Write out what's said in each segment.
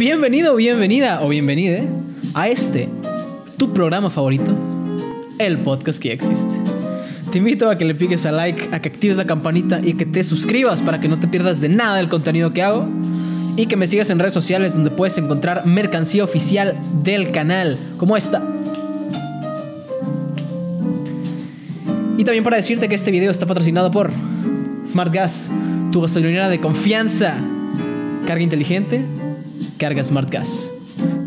Bienvenido, bienvenida o bienvenide a este, tu programa favorito, el podcast que existe. Te invito a que le piques a like, a que actives la campanita y que te suscribas para que no te pierdas de nada del contenido que hago. Y que me sigas en redes sociales donde puedes encontrar mercancía oficial del canal, como esta. Y también para decirte que este video está patrocinado por Smart Gas, tu gasolinera de confianza. Carga inteligente, carga Smart Gas.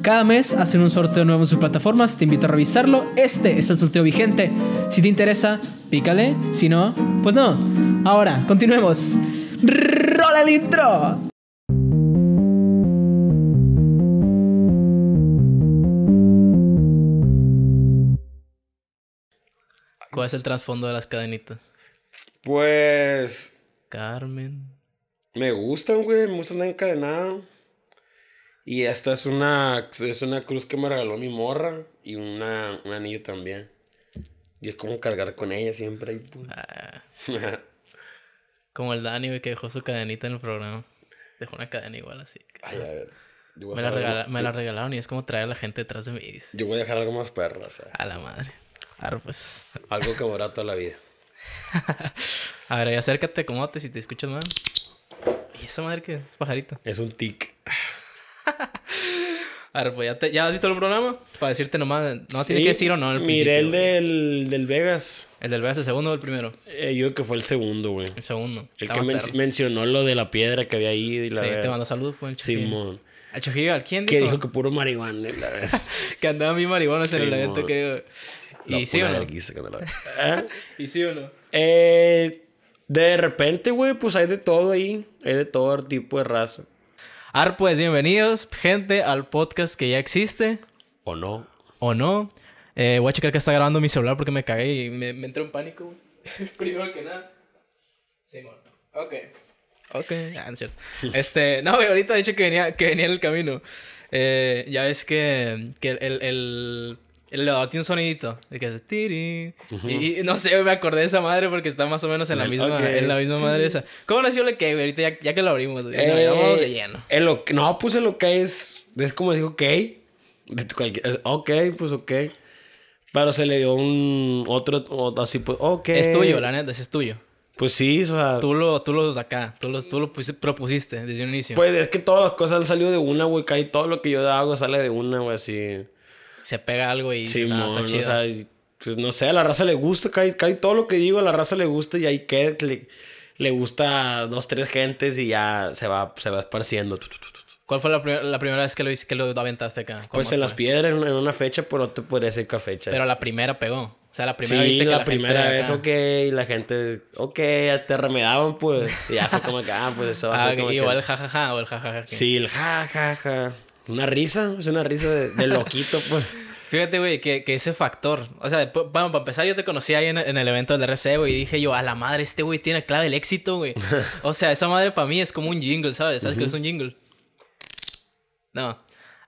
Cada mes hacen un sorteo nuevo en sus plataformas, te invito a revisarlo. Este es el sorteo vigente. Si te interesa, pícale. Si no, pues no. Ahora, continuemos. ¡Rola el intro! ¿Cuál es el trasfondo de las cadenitas? Pues. Carmen. Me gustan, güey. Me gustan encadenada. Y esta es una, es una cruz que me regaló mi morra. Y una, un anillo también. Y es como cargar con ella siempre pues. Ah, como el Dani, que dejó su cadenita en el programa. Dejó una cadena igual así. Ay, a ver. Me la, regala- me regalaron y es como traer a la gente detrás de mí. dice. yo voy a dejar algo más perra, o sea, A la madre. Ahora pues. Algo que me durará toda la vida. A ver, ahí acércate, acomódate si te escuchas mal. ¿Y esa madre qué? Es pajarito. Es un tic. A ver, pues ya, te- ¿ya has visto el programa? Para decirte nomás. No tiene Sí, que decir o no. al Miré el del, del Vegas. El del Vegas, el segundo o el primero. Eh, yo creo que fue el segundo, güey. El segundo. El Está que men- mencionó lo de la piedra que había y la Sí, te mando saludos, pues. el. Simón. ¿El? ¿al quién Que dijo? que puro marihuana. La verga. que andaba mi marihuana en el evento que... La ¿Y sí o no? ¿Eh? ¿Y sí o no? Eh, de repente, güey, pues hay de todo ahí. Hay de todo tipo de raza. Ar, pues bienvenidos, gente, al podcast que ya existe, ¿O no? o no. Eh, voy a checar que está grabando mi celular porque me cagué y me, me entró en pánico. Primero que nada. Simón. Ok. Ok. Ah, no es cierto. Este, no, ahorita he dicho que venía, que venía en el camino. Eh, ya ves que, que el, el, elevador tiene un sonidito. De que hace tiri. y, y no sé, me acordé de esa madre porque está más o menos en la misma, en la misma madre esa. ¿Cómo nació el que? Ahorita ya, ya que lo abrimos, güey. No, de lleno. el ok- no, pues el ok es. Es como dijo ok. Ok, pues ok. Pero se le dio un. Otro. así, pues. Ok. Es tuyo, la neta, ese es tuyo. Pues sí, o sea. Tú lo, tú lo acá, tú, los, tú lo pusi- propusiste desde un inicio. Pues es que todas las cosas han salido de una, güey. Casi todo lo que yo hago sale de una, güey, así. Se pega algo y Sí, ah, está o chido. sea, y, pues no sé, a la raza le gusta, cae, cae todo lo que digo, a la raza le gusta y ahí queda, que le, le gusta a dos, tres gentes y ya se va, se va esparciendo. ¿Cuál fue la, la primera vez que lo, que lo aventaste acá? ¿Cómo Pues en fue? las piedras, en en una fecha, pero no te podría decir qué fecha. Pero la primera pegó. O sea, la primera sí, viste que la, la, primera vez, ok, y la gente, ok, ya te remedaban, pues, y ya fue como que, ah, pues eso va a Ah, ser como que... igual el jajaja o el jajaja. ¿qué? Sí, el ja, ja, ja. Una risa, es una risa de, de loquito, pues. Fíjate, güey, que, que ese factor. O sea, bueno, para empezar, yo te conocí ahí en, en el evento del RC, güey, y dije yo, a la madre, este güey tiene clave del éxito, güey. O sea, esa madre para mí es como un jingle, ¿sabes? ¿Sabes qué es un jingle? No.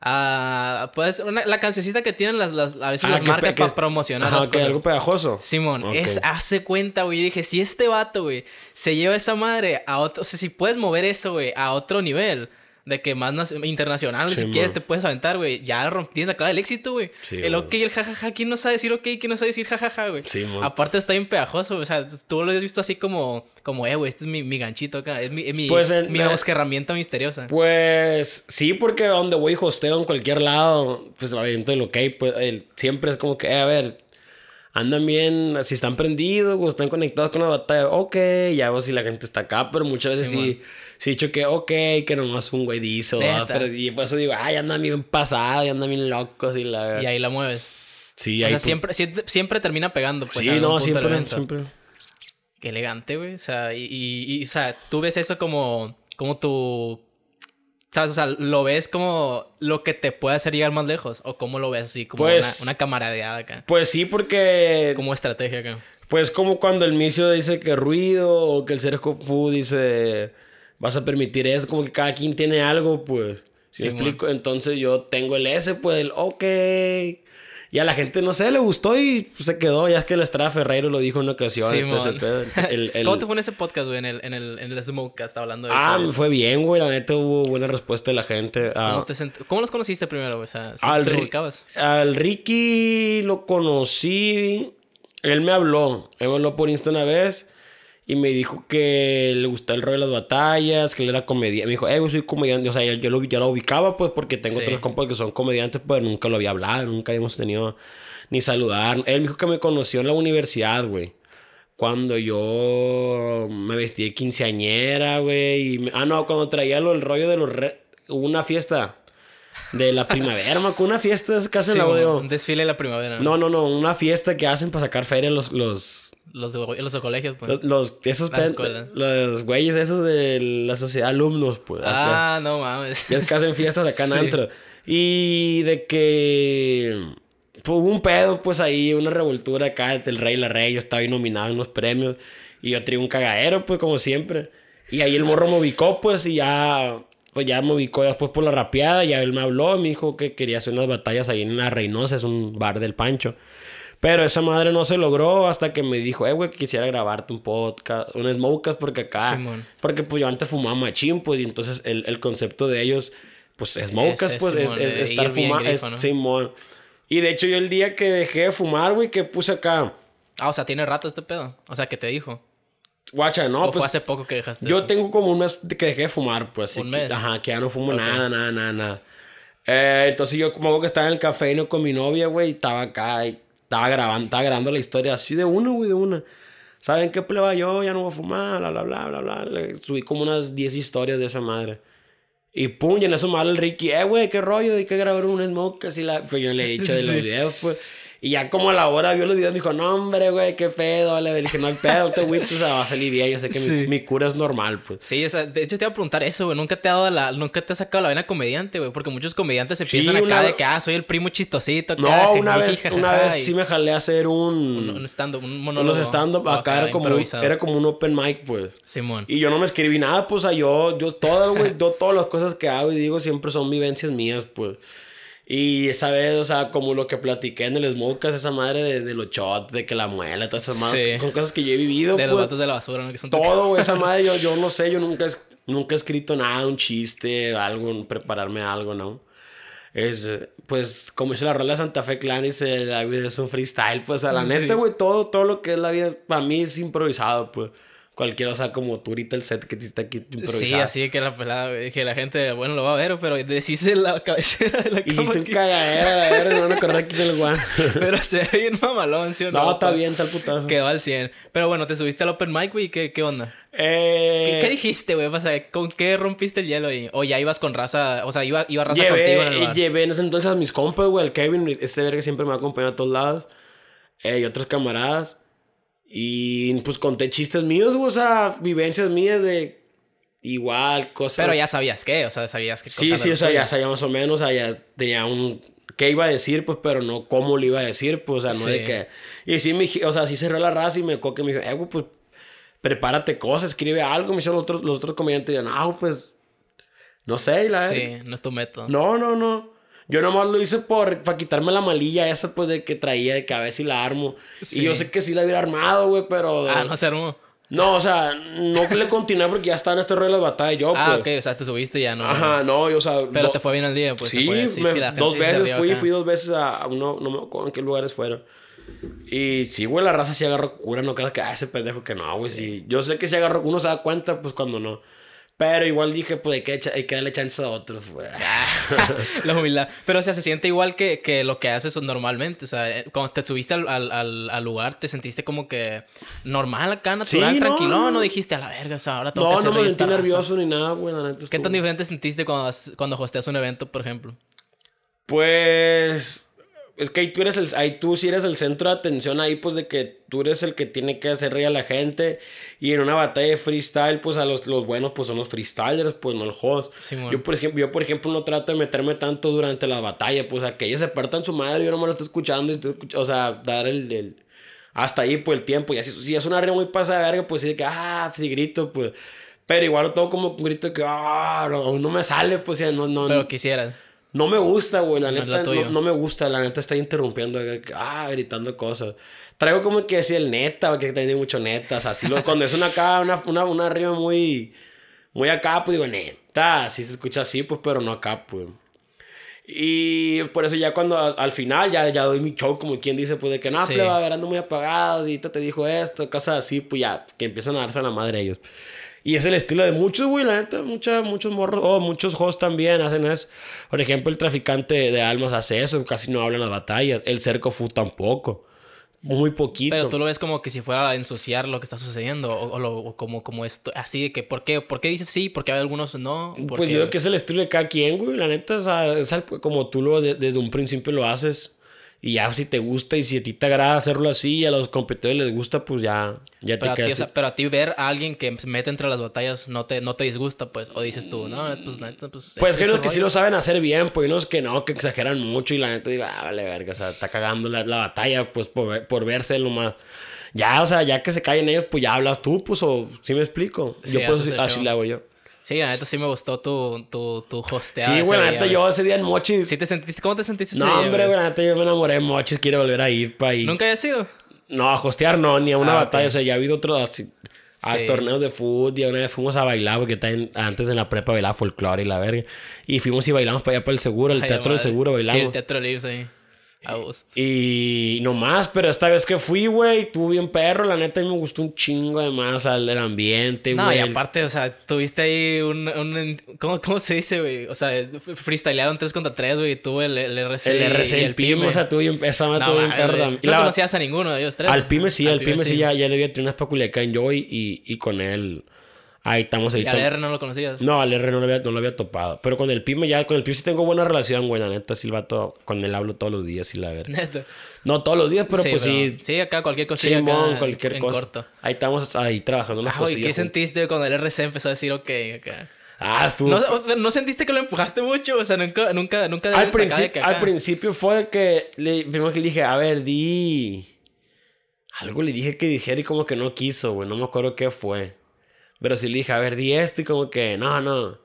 Ah, pues una- la cancioncita que tienen las, las, a veces Ah, las marcas para promocionar Ajá, las que cosas. algo pegajoso. Simón, es hace cuenta, güey. Dije, si este vato, güey, se lleva esa madre a otro, o sea, si puedes mover eso, güey, a otro nivel, de que más nac- internacional, si Simón. quieres te puedes aventar, güey, ya la clave del éxito, güey. Sí, el güey. ok y el jajaja, ¿quién no sabe decir ok? ¿Quién no sabe decir jajaja, güey? Simón. Aparte está bien pegajoso, o sea, tú lo has visto así como, como, eh, güey, este es mi, mi ganchito acá, es mi, es mi, Pues, en- mi eh, herramienta misteriosa. Pues sí, porque donde voy hosteo en cualquier lado, pues aviento el ok, pues el- siempre es como que, eh, a ver, andan bien, si están prendidos o están conectados con la batalla, ok, ya veo si la gente está acá, pero muchas veces sí, sí, he dicho que ok, que nomás un güey dice, pero y por eso digo, ay, andan bien pasados, y andan bien locos y la... Y ahí la mueves. sí, o ahí sea, siempre, siempre, siempre termina pegando, pues. sí, no, siempre, siempre. Qué elegante, güey. O sea, y, y, y, o sea, tú ves eso como, como tu... ¿Sabes? O sea, lo ves como lo que te puede hacer llegar más lejos. O cómo lo ves así, como Pues- una, una camaradeada acá. Pues sí, porque... Como estrategia acá. Pues como cuando el misio dice que ruido o que el ser Fu dice vas a permitir eso, como que cada quien tiene algo, pues. Si me Sí, explico, entonces yo tengo el S, pues el ok. Y a la gente, no sé, le gustó y pues, se quedó. Ya es que el Estrada Ferreiro lo dijo en una ocasión. Sí, entonces, el ¿Cómo te fue en ese podcast, güey? En el, en el, en el Smokecast, hablando de Ah, me fue bien, güey. La neta hubo buena respuesta de la gente. Ah, ¿Cómo, te sent- ¿Cómo los conociste primero, güey? O sea, ¿sí al, ubicabas? al Ricky lo conocí. Él me habló. Él me habló por Insta una vez. Y me dijo que le gustaba el rollo de las batallas, que él era comediante. Me dijo, eh, güey, soy comediante. O sea, yo, yo lo, yo lo ubicaba, pues, porque tengo Sí. otros compas que son comediantes, pero nunca lo había hablado, nunca habíamos tenido ni saludar. Él me dijo que me conoció en la universidad, güey. Cuando yo me vestí de quinceañera, güey. me- Ah, no, cuando traía lo, el rollo de los... re- una fiesta de la primavera, acuerdo, una fiesta que hacen Sí, la un desfile de la primavera. No, no, no, una fiesta que hacen para sacar feria los, los, Los, de- los colegios, pues. los, los- esos pen- los güeyes esos de la sociedad de alumnos, pues. ah, no mames. Ya es que hacen fiestas acá en Sí. antro. Y de que pues, hubo un pedo, pues ahí, una revoltura acá del Rey y la Rey. Yo estaba ahí nominado en los premios. Y yo traía un cagadero, pues como siempre. Y ahí el morro me ubicó, pues, y ya, pues ya me ubicó después por la rapeada. Ya él me habló, me dijo que quería hacer unas batallas ahí en la Reynosa, es un bar del Pancho. Pero esa madre no se logró hasta que me dijo, eh, güey, que quisiera grabarte un podcast, un smokecast, porque acá. Simón. Porque pues yo antes fumaba machín, pues, y entonces el, el concepto de ellos, pues, smokecast, Es- es pues, es, Simón, es de estar fumando. Es ¿no? Simón. Y de hecho, yo el día que dejé de fumar, güey, que puse acá, Ah, o sea, tiene rato este pedo. O sea, ¿qué te dijo? guacha, no, ¿O pues. fue hace poco que dejaste? Yo tengo como un mes que dejé de fumar, pues. así ¿Un que- mes? ajá, que ya no fumo Ok. nada, nada, nada, nada. Eh, entonces yo como que estaba en el café y no con mi novia, güey, y estaba acá y estaba grabando, estaba grabando la historia así de uno, güey, de una. ¿Saben qué pleba yo? Ya no voy a fumar, bla, bla, bla, bla, bla. Le subí como unas 10 historias de esa madre. Y pum, y en eso mal el Ricky, eh, güey, qué rollo, hay que grabar un smoke, así la... Pues yo le he dicho de los Sí. videos, pues. Y ya como a la hora vio los videos, me dijo, no, hombre, güey, qué pedo. Le dije, no hay pedo, te güey, o sea, va a salir bien. Yo sé que mi- Sí. mi, cura es normal, pues. Sí, o sea, de hecho te iba a preguntar eso, güey. Nunca te ha dado la, nunca te has sacado la vena comediante, güey. Porque muchos comediantes se Sí, piensan acá una de que, ah, soy el primo chistosito. acá, No, una vez, una vez y sí me jalé a hacer un... Un, un stand-up, un monólogo. unos stand-up. Acá era como, un, era como un open mic, pues. Simón. Y yo no me escribí nada, pues, o sea, yo, yo, todas, güey, yo, todas las cosas que hago y digo siempre son vivencias mías, pues. Y esa vez, o sea, como lo que platiqué en el Smokecast, esa madre de, de los shots, de que la muela, todas esas madres, Sí. con cosas que yo he vivido, De los pues. vatos de la basura, ¿no? Que son Todo, esa madre, yo, yo no sé, yo nunca, es- nunca he escrito nada, un chiste, algo, prepararme algo, ¿no? Es, pues, como dice la rola de Santa Fe Clan, dice, la vida es un freestyle, pues, a la Sí. neta, güey, todo, todo lo que es la vida, para mí es improvisado, pues. Cualquiera, o sea, como tú ahorita el set que te está aquí improvisado. Sí, así que la pelada, güey, que la gente, bueno, lo va a ver, pero deshice la cabecera de la cama. Hiciste un cagadera, la verga, no van a correr aquí del guan. Pero se ve bien mamalón, ¿sí o no? No, está bien, está el putazo. Quedó al 100. Pero bueno, te subiste al open mic, güey, ¿qué, qué onda? Eh, ¿Qué, qué dijiste, güey? O sea, ¿con qué rompiste el hielo ahí? O ya ibas con raza, o sea, iba, iba raza contigo en el Llevé, bar. llevé en ese entonces a mis compas, güey, el Kevin, este verga siempre me ha acompañado a todos lados. eh, y otros camaradas. Y pues conté chistes míos, o sea, vivencias mías de igual, cosas. Pero ya sabías qué, o sea, sabías que Sí, sí, o sea, ya sabía más o menos, o sea, ya tenía un... ¿Qué iba a decir? Pues, pero no cómo le iba a decir, pues, o sea, no de Sí. que... Y sí, dij- o sea, sí cerró la raza y me que me dijo, eh, pues, prepárate cosas, escribe algo. Me hicieron los otros, los otros comediantes y yo, no, pues, no sé, la Sí, no es tu método. No, no, no. Yo nomás lo hice por, para quitarme la malilla esa, pues, de que traía, de que a ver si la armo. Sí. Y yo sé que sí la hubiera armado, güey, pero... Ah, no se armó. No, o sea, no le continué porque ya estaba en este rollo de las batallas yo, Ah, pues. ok, o sea, te subiste y ya no. Ajá, no, yo, o sea... Pero no- te fue bien el día, pues. sí, fue- me- dos sí se veces fui, acá. fui dos veces a, a uno, no me acuerdo en qué lugares fueron. Y sí, güey, la raza sí agarró cura, no creas que, ah, ese pendejo que no, güey, sí. Yo sé que sí agarró, uno se da cuenta, pues cuando no. Pero igual dije, pues hay que, hay que darle chance a otros, güey. La humildad. Pero, o sea, se siente igual que, que lo que haces normalmente. O sea, eh, cuando te subiste al, al, al, al lugar, te sentiste como que normal acá, natural, Sí, tranquilo. No, no. dijiste a la verga, o sea, ahora que No, hacer no me sentí esta raza". nervioso ni nada, güey. ¿Qué tan diferente sentiste cuando, cuando hosteas un evento, por ejemplo? Pues es que ahí tú eres el, ahí tú sí eres el centro de atención ahí pues de que tú eres el que tiene que hacer reír a la gente y en una batalla de freestyle pues a los, los buenos pues son los freestylers pues no el host. Simón. yo por ejemplo yo por ejemplo no trato de meterme tanto durante la batalla pues a que ellos se partan su madre yo no me lo estoy escuchando y estoy o sea dar el, el- hasta ahí pues el tiempo y así si es una rima muy pasada de verga pues sí de que ah sí grito pues pero igual todo como un grito de que ah no, no me sale pues ya no no Pero quisieras. No me gusta, güey. La No neta, no, no me gusta. La neta está interrumpiendo. eh, que- Ah, gritando cosas. Traigo como que decir el neta, porque también hay mucho neta. O sea, así lo, cuando es una acá, una, una, una rima muy, muy acá, pues digo neta. Así se escucha así, pues, pero no acá, pues. Y por eso ya cuando a- al final ya, ya doy mi show, como quien dice, pues de que no, Sí. pleba, muy apagados y te dijo esto, cosas así, pues ya, que empiezan a darse a la madre ellos. Y es el estilo de muchos, güey, la neta, mucha, muchos morros, o muchos hosts también hacen eso. Por ejemplo, el traficante de almas hace eso, casi no habla en las batallas. El cerco fu tampoco. Muy poquito. Pero tú lo ves como que si fuera a ensuciar lo que está sucediendo. O, o lo- o como, como esto. Así de que, ¿por qué? ¿Por qué dices sí? ¿Por qué hay algunos no? ¿Por Pues qué? yo creo que es el estilo de cada quien, güey. La neta, o sea, es como tú lo de- desde un principio lo haces. Y ya si te gusta y si a ti te agrada hacerlo así y a los competidores les gusta, pues ya, ya te ti, quedas. o sea, pero a ti ver a alguien que se mete entre las batallas no te, no te disgusta, pues. O dices tú, no, pues neta, pues. Pues es- que unos que sí lo saben hacer bien, pues unos que no, que exageran mucho y la neta diga, ah, vale, verga, o sea, está cagando la, la batalla, pues por, por verse lo más. Ya, o sea, ya que se callen ellos, pues ya hablas tú, pues, o ¿sí me explico? Sí, yo pues así show. le hago yo. Sí, la neta sí me gustó tu, tu, tu hosteada. Sí, ese güey, la neta, yo ese día en Mochis. ¿Sí te sentiste? ¿Cómo te sentiste ese no, día, hombre, güey, la neta, yo me enamoré de Mochis, quiero volver a ir para ahí. ¿Nunca había sido? No, a hostear no, ni a una Ah, batalla. ok. O sea, ya ha habido otros así, a Sí. torneos de fútbol. Y una vez fuimos a bailar, porque también antes en la prepa bailaba folclore y la verga. Y fuimos y bailamos para allá para el seguro, el Ay, teatro del seguro Sí, el bailamos. teatro de Libres ahí. A gusto. y no más, pero esta vez que fui, güey, estuvo bien perro. La neta, a mí me gustó un chingo además al el ambiente, güey. No, y el- aparte, o sea, tuviste ahí un... un ¿cómo, ¿Cómo se dice, güey? O sea, freestylearon 3 contra 3, güey, y tuvo el, el RC el RC, y el PYME, o sea, tuvo bien, esa No, estuvo bien perro también. Y No la- conocías a ninguno de ellos tres. Al Pyme sí, al Pyme Pyme sí, ya, ya le había tenido unas pa' Culiacán yo y, y, y con él. Ahí estamos ahí. Y al R no lo conocías. No, al R no lo, había, no lo había topado. Pero con el Pyme ya, con el Pyme sí tengo buena relación, güey. La neta, sí, el vato, con él hablo todos los días y la verga. Neta. No todos los días, pero Sí, pues pero- sí. Sí, acá cualquier cosilla Simón, acá cualquier en cosa. corto. Ahí estamos ahí trabajando unas Ah, cosillas ¿qué juntos. sentiste cuando el RC empezó a decir ok acá? Ah, estuvo. ¿No, o- ¿No sentiste que lo empujaste mucho? O sea, nunca, nunca, nunca al, de al principio fue que le, primero que le dije, a ver, di. Algo le dije que dijera y como que no quiso, güey. No me acuerdo qué fue. Pero sí le dije, a ver, di esto y como que, no, no.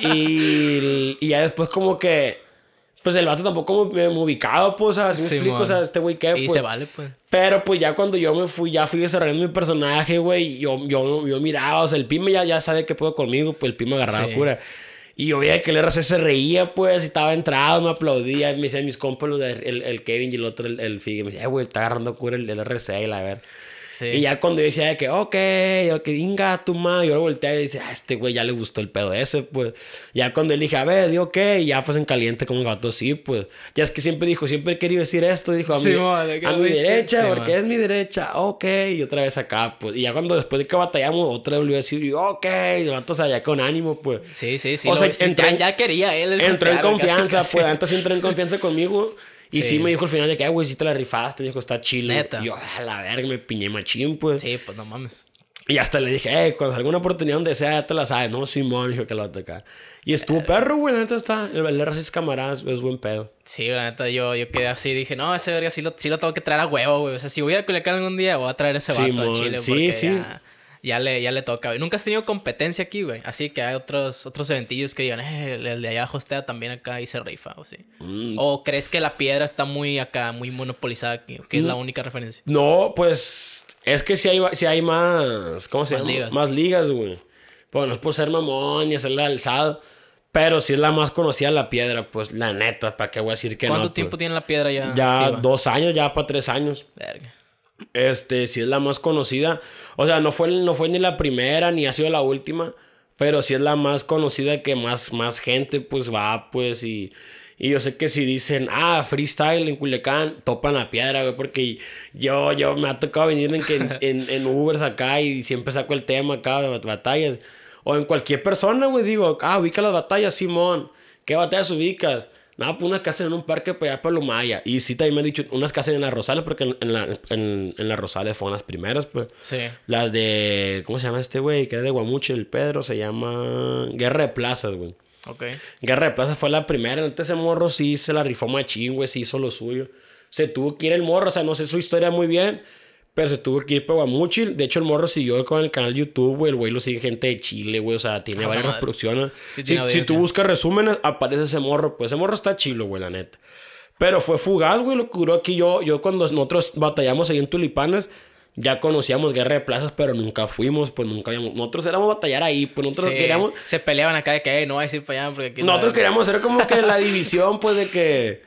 y, y ya después como que, pues el vato tampoco me, me ubicaba, pues, así me Simón. explico, o sea, este güey qué, Y pues. se vale, pues. Pero pues ya cuando yo me fui, ya fui desarrollando mi personaje, güey. Yo, yo, yo miraba, o sea, el Pime ya, ya sabe qué puedo conmigo, pues el Pime agarraba Sí. cura. Y yo veía que el RC se reía, pues, y estaba entrado, me aplaudía. Y me decían mis compas, el, el Kevin y el otro, el, el Figue. Me decía, eh, güey, está agarrando cura el, el RC y la ver. Sí. Y ya cuando yo decía de que, ok, ok, inga tu madre, yo lo volteaba y decía, ah, este güey ya le gustó el pedo ese, pues. Ya cuando él dije, a ver, digo, ok, y ya pues en caliente como el gato, sí, pues. Ya es que siempre dijo, siempre he querido decir esto, dijo, a, Sí, mi, que a mi derecha, Sí, porque man. es mi derecha, ok, y otra vez acá, pues. Y ya cuando después de que batallamos, otra vez volvió a decir, ok, y el vato, o sea, ya con ánimo, pues. Sí, sí, sí. O sea, entró ya, ya quería él. Entró en confianza, pues. Antes entró en confianza conmigo. Y sí. Sí. me dijo al final de que, "Ay, güey, sí te la rifaste. Dijo, está chido. Neta. Y yo, a la verga, me piñé machín, pues. Sí, pues no mames. Y hasta le dije, eh, cuando alguna oportunidad donde sea, ya te la sabes. No, Simón, dijo que lo va a tocar. Y estuvo perro, güey, la neta está. El, RC es camarada, es buen pedo. Sí, la neta, yo, yo quedé así. Dije, no, ese verga sí lo, sí lo tengo que traer a huevo, güey. O sea, si voy a Culiacán algún día, voy a traer ese vato Simón, al Chile. sí, sí. Ya, ya le, ya le toca, güey. Nunca has tenido competencia aquí, güey. Así que hay otros, otros eventillos que digan, eh, el, de allá hostea también acá y se rifa, o sí. Mm. O crees que la piedra está muy acá, muy monopolizada aquí, que es Mm. la única referencia. No, pues es que si hay, si hay más, ¿cómo se Más llama? ligas. Más ligas, güey. Pues no es por ser mamón y hacerle alzado. Pero si es la más conocida la piedra, pues la neta, ¿para qué voy a decir que no? ¿Cuánto pues? tiempo tiene la piedra ya? Ya activa? dos años, ya para tres años. Verga. Este, sí es la más conocida. O sea, no fue, no fue ni la primera ni ha sido la última. Pero sí es la más conocida que más, más gente pues va, pues. Y, y yo sé que si dicen, ah, freestyle en Culiacán, topan la piedra, güey. Porque yo, yo me ha tocado venir en, que- en, en Ubers acá y siempre saco el tema acá de bat- batallas. O en cualquier persona, güey, digo, ah, ubica las batallas, Simón. ¿Qué batallas ubicas? No, pues unas casas en un parque para allá para Lumaya. Y sí, también me han dicho unas casas en las Rosales, porque en, en, la, en, en las Rosales fueron las primeras, pues. Sí. Las de. ¿Cómo se llama este güey? Que es de Guamuche, el Pedro. Se llama. Guerra de Plazas, güey. Ok. Guerra de Plazas fue la primera. Entonces ese morro sí se la rifó machín, güey. Sí hizo lo suyo. Se tuvo que ir el morro. O sea, no sé su historia muy bien. Pero se tuvo que ir para Guamuchil. De hecho, el morro siguió con el canal YouTube, güey. El güey lo sigue gente de Chile, güey. O sea, tiene Ah, varias reproducciones. Sí, si, si tú buscas resúmenes, aparece ese morro. Pues ese morro está chilo, güey, la neta. Pero fue fugaz, güey, lo que duró aquí. Yo, yo cuando nosotros batallamos ahí en Tulipanes, ya conocíamos Guerra de Plazas, pero nunca fuimos, pues nunca habíamos... Nosotros éramos batallar ahí, pues nosotros Sí, queríamos... Se peleaban acá de que "Eh, no voy a ir para allá porque aquí no- Nosotros queríamos hacer como que la división, pues, de que...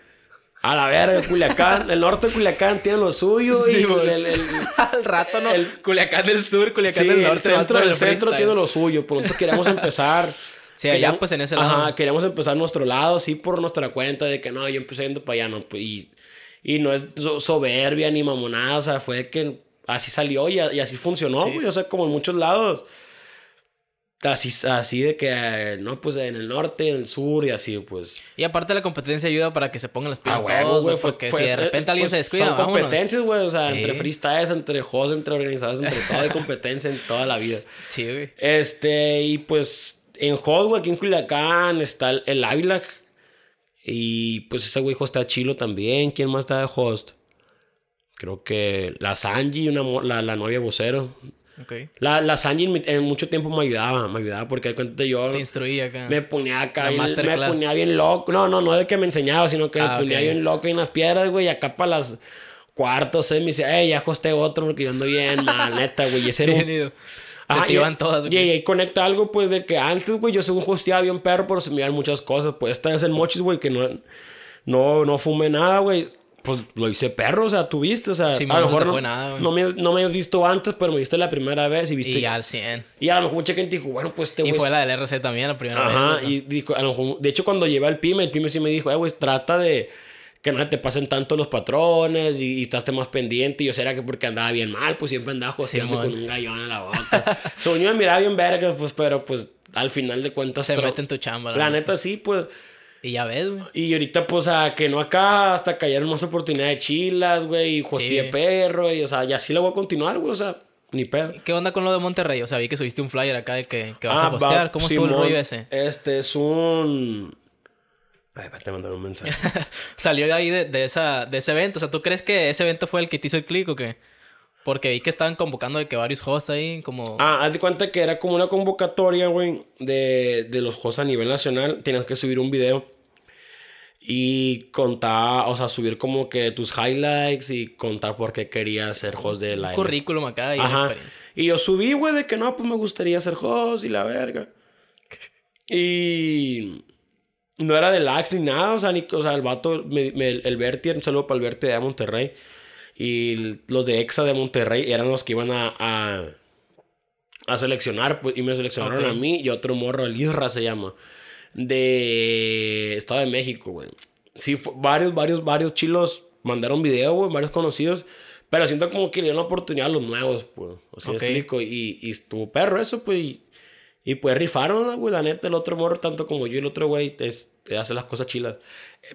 A la verga, Culiacán, el norte de Culiacán tiene lo suyo Sí, y güey. el, el- Al rato, ¿no? El- Culiacán del sur, Culiacán sí, del el norte. más centro, por el el centro tiene lo suyo. Pues nosotros queríamos empezar. Sí, allá, queríamos- pues, en ese lado. Ajá, queríamos empezar nuestro lado, sí, por nuestra cuenta, de que no, yo empecé yendo para allá, no, pues, y, y no es so- soberbia ni mamonada, o sea, fue que así salió y, a- y así funcionó, Sí. güey, o sea, como en muchos lados. Así, así de que, eh, no, pues en el norte, en el sur y así, pues. Y aparte la competencia ayuda para que se pongan las pilas Ah, todos, güey, porque si de eh, repente alguien pues, se descuida, Son vámonos. competencias, güey, o sea, entre freestyles, entre hosts, entre organizados, entre todo, de competencia en toda la vida. Sí, güey. Este, y pues en Hot, güey, aquí en Culiacán está el, el Ávila. Y pues ese güey está chilo también. ¿Quién más está de host? Creo que la Sanji, una, la, la novia vocero. Ok. La, la Sanji en, mucho tiempo me ayudaba, me ayudaba porque cuenta yo Te instruí acá. me ponía acá, bien- me ponía bien loco. No, no, no de que me enseñaba, sino que Ah, me ponía ok. bien loco en las piedras, güey. Y acá para las cuartos, eh, me dice, hey, ya hosté otro porque yo ando bien mal, neta, güey. Y ese era. Ajá, Se te y- iban todas, Y, güey. y ahí conecta algo, pues, de que antes, güey, yo según hosteaba bien perro, pero se me iban muchas cosas. Pues esta vez el mochis, güey, que no, no, no fumé nada, güey. Pues lo hice perro, o sea, tú viste, o sea, Sí, a lo mejor te no, fue nada, no, me, no me habías visto antes, pero me viste la primera vez y viste. Y al 100. y a lo mejor mucha gente dijo, bueno, pues este Y güey. fue la del RC también, la primera Ajá, vez. ¿no? y dijo, a lo mejor, de hecho, cuando llevé al PYME, el PYME sí me dijo, eh, güey, trata de que no te pasen tanto los patrones y, y estate más pendiente. Y yo era que porque andaba bien mal, pues siempre andaba hosteando Simón. con un gallón en la boca. Según yo me miraba bien vergas, pues, pero pues al final de cuentas. Se mete en tu chamba. La ¿no? neta sí, pues. Y ya ves, güey. Y ahorita, pues, a que no acá, hasta cayeron más oportunidades de chilas, güey, y hostia Sí. de perro, y o sea, y así lo voy a continuar, güey, o sea, ni pedo. ¿Qué onda con lo de Monterrey? O sea, vi que subiste un flyer acá de que, que vas a Ah, va, postear. ¿Cómo estuvo el rollo ese? Este es un. Ay, te mandar un mensaje. Salió de ahí de, de esa, de ese evento. O sea, ¿tú crees que ese evento fue el que te hizo el clic o qué? Porque vi que estaban convocando de que varios hosts ahí, como... Ah, haz de cuenta que era como una convocatoria, güey, de, de los hosts a nivel nacional. Tenías que subir un video y contar, o sea, subir como que tus highlights y contar por qué querías ser host de la un currículum acá y Ajá. Y yo subí, güey, de que no, pues me gustaría ser host y la verga. Y no era de lax ni nada, o sea, ni, o sea el vato, me, me- el Berti, un saludo para el Berti de Monterrey. Y los de EXA de Monterrey eran los que iban a, a, a seleccionar, pues, y me seleccionaron a mí y otro morro, el Isra se llama, de Estado de México, güey. Sí, varios, varios, varios chilos mandaron video, güey, varios conocidos. Pero siento como que le dieron la oportunidad a los nuevos, pues. O sea, me Ok. explico. Y, y estuvo perro eso, pues. Y, y pues rifaron, güey. La neta, el otro morro, tanto como yo y el otro güey, es, hace las cosas chilas.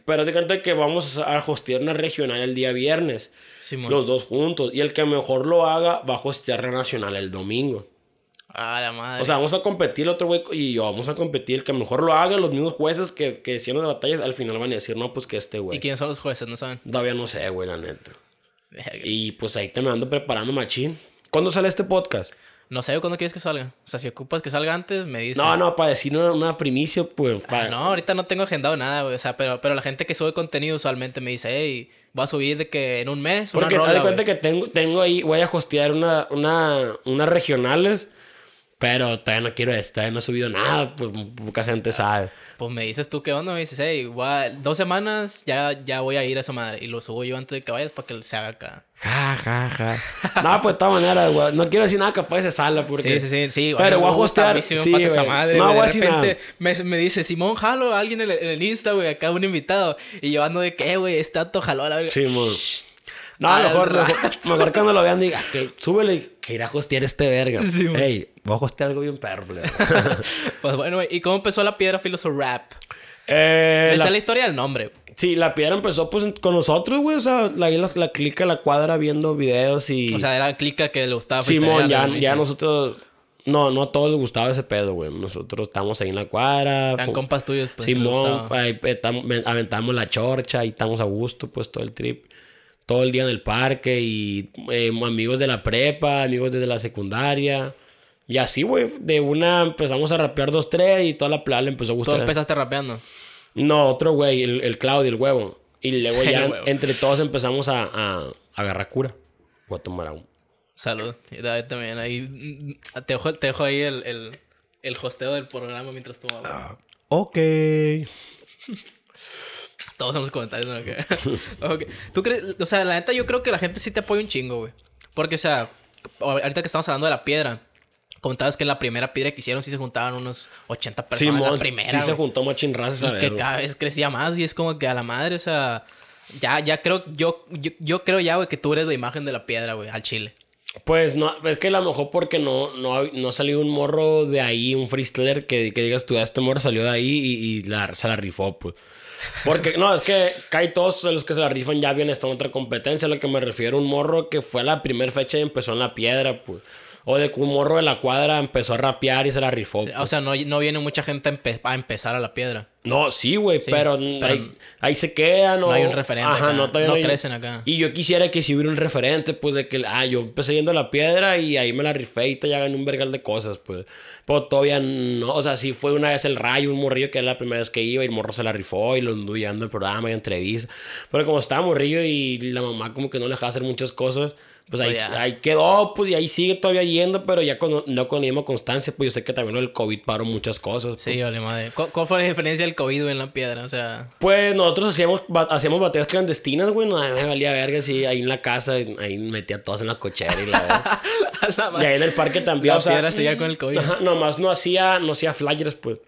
Pero te cuenta que vamos a hostear una regional el día viernes. Simón. Los dos juntos. Y el que mejor lo haga va a hostear la nacional el domingo. Ah, la madre. O sea, vamos a competir el otro güey y yo. Vamos a competir. El que mejor lo haga, los mismos jueces que, que hicieron las batallas, al final van a decir, no, pues que este ¿Y güey. quiénes son los jueces? ¿No saben? Todavía no sé, güey, la neta. Verga. Y pues ahí te me ando preparando machín. ¿Cuándo sale este podcast? No sé cuándo quieres que salga. O sea, si ocupas que salga antes, me dices. No, no, para decir una, una primicia, pues. Ah, no, ahorita no tengo agendado nada, güey. O sea, pero, pero la gente que sube contenido usualmente me dice, hey, va a subir de que en un mes una Porque haz rola, de cuenta güey". que tengo, tengo ahí, voy a hostear una, una, unas regionales, pero todavía no quiero esto, todavía no he subido nada, pues poca gente sabe. Pues me dices tú qué onda, me dices, hey, a- dos semanas ya, ya voy a ir a esa madre. Y lo subo yo antes de que vayas para que se haga acá. Ja, ja, ja. No, pues de todas maneras, güey. No quiero decir nada capaz de sala, porque. Sí, sí, sí, sí. Pero voy a hostear. sí me pasa esa güey. madre, No güey. voy a De decir repente nada. me, me dice, Simón, jalo a alguien en el, en el Insta, güey, acá un invitado. Y yo ando de que, güey, este dato jaló a la verga. Sí, mo. No, a lo Al mejor, mejor, mejor cuando lo vean diga, que súbele que irá a hostear este verga. Sí. Ey, voy a hostear algo bien perro. Pues bueno, güey. ¿Y cómo empezó la piedra filoso rap? eh, Me la- historia del nombre. Sí, la piedra empezó pues con nosotros, güey. O sea, la, ahí la, la clica, la cuadra viendo videos y. O sea, era clica que le gustaba Simón, ya, ya nosotros. No, no a todos les gustaba ese pedo, güey. Nosotros estamos ahí en la cuadra. Eran compas tuyos, pues. Simón, ahí, eh, tam- ven- aventamos la chorcha y estamos a gusto, pues todo el trip. Todo el día en el parque y eh, amigos de la prepa, amigos desde la secundaria. Y así, güey, de una empezamos a rapear dos, tres y toda la playa le empezó a Tú gustar. empezaste rapeando. No, otro güey, el, el Claudio, el huevo. Y luego Sí, ya huevo. entre todos empezamos a, a, a agarrar cura. Voy a tomar agua. Salud. Y David también ahí. mm, Te dejo, te dejo ahí el, el, el hosteo del programa mientras tomamos. Ok. Todos en los comentarios. ¿no? Ok. Ok. ¿Tú crees? O sea, la neta, yo creo que la gente sí te apoya un chingo, güey. Porque, o sea, ahorita que estamos hablando de la piedra, comentabas que en la primera piedra que hicieron sí se juntaban unos 80 personas. Simón, la primera. sí se güey. juntó machín razas, Y que cada vez crecía más y es como que a la madre, o sea. Ya, ya creo, yo, yo, yo creo ya, güey, que tú eres la imagen de la piedra, güey, al chile. Pues no, es que a lo mejor porque no, no, ha- no ha salido un morro de ahí, un freestyler que, que digas tú, este morro salió de ahí y, y la, se la rifó, pues. Porque, no, es que cae todos los que se la rifan ya bien están en otra competencia. A lo que me refiero, un morro que fue la primera fecha y empezó en la piedra, pues. O de que un morro de la cuadra empezó a rapear y se la rifó. pues. O sea, no, no viene mucha gente a, empe- a empezar a la piedra. No, sí, güey, Sí, pero, pero ahí, ahí se quedan. no hay un referente Ajá, acá, no, no hay- crecen acá. Y yo quisiera que si hubiera un referente, pues, de que, ah, yo empecé yendo a la piedra y ahí me la rifé y te ya gané un vergal de cosas, pues. Pero todavía no, o sea, sí fue una vez el rayo, un morrillo que era la primera vez que iba y el morro se la rifó y lo anduvo el programa y entrevista. Pero como estaba morrillo y la mamá como que no le dejaba hacer muchas cosas, pues ahí, Pues ahí quedó, pues, y ahí sigue todavía yendo, pero ya con, no con la misma constancia, pues yo sé que también del COVID paró muchas cosas. pues. Sí, vale, madre. ¿Cu- ¿Cuál, fue la diferencia del COVID güey, en la piedra? O sea, Pues nosotros hacíamos, hacíamos batallas clandestinas, güey. No me valía verga, sí, ahí en la casa, ahí metía todos en la cochera y la Y ahí en el parque también, La o sea. piedra seguía con el COVID. Ajá, nomás no hacía, no hacía flyers, pues.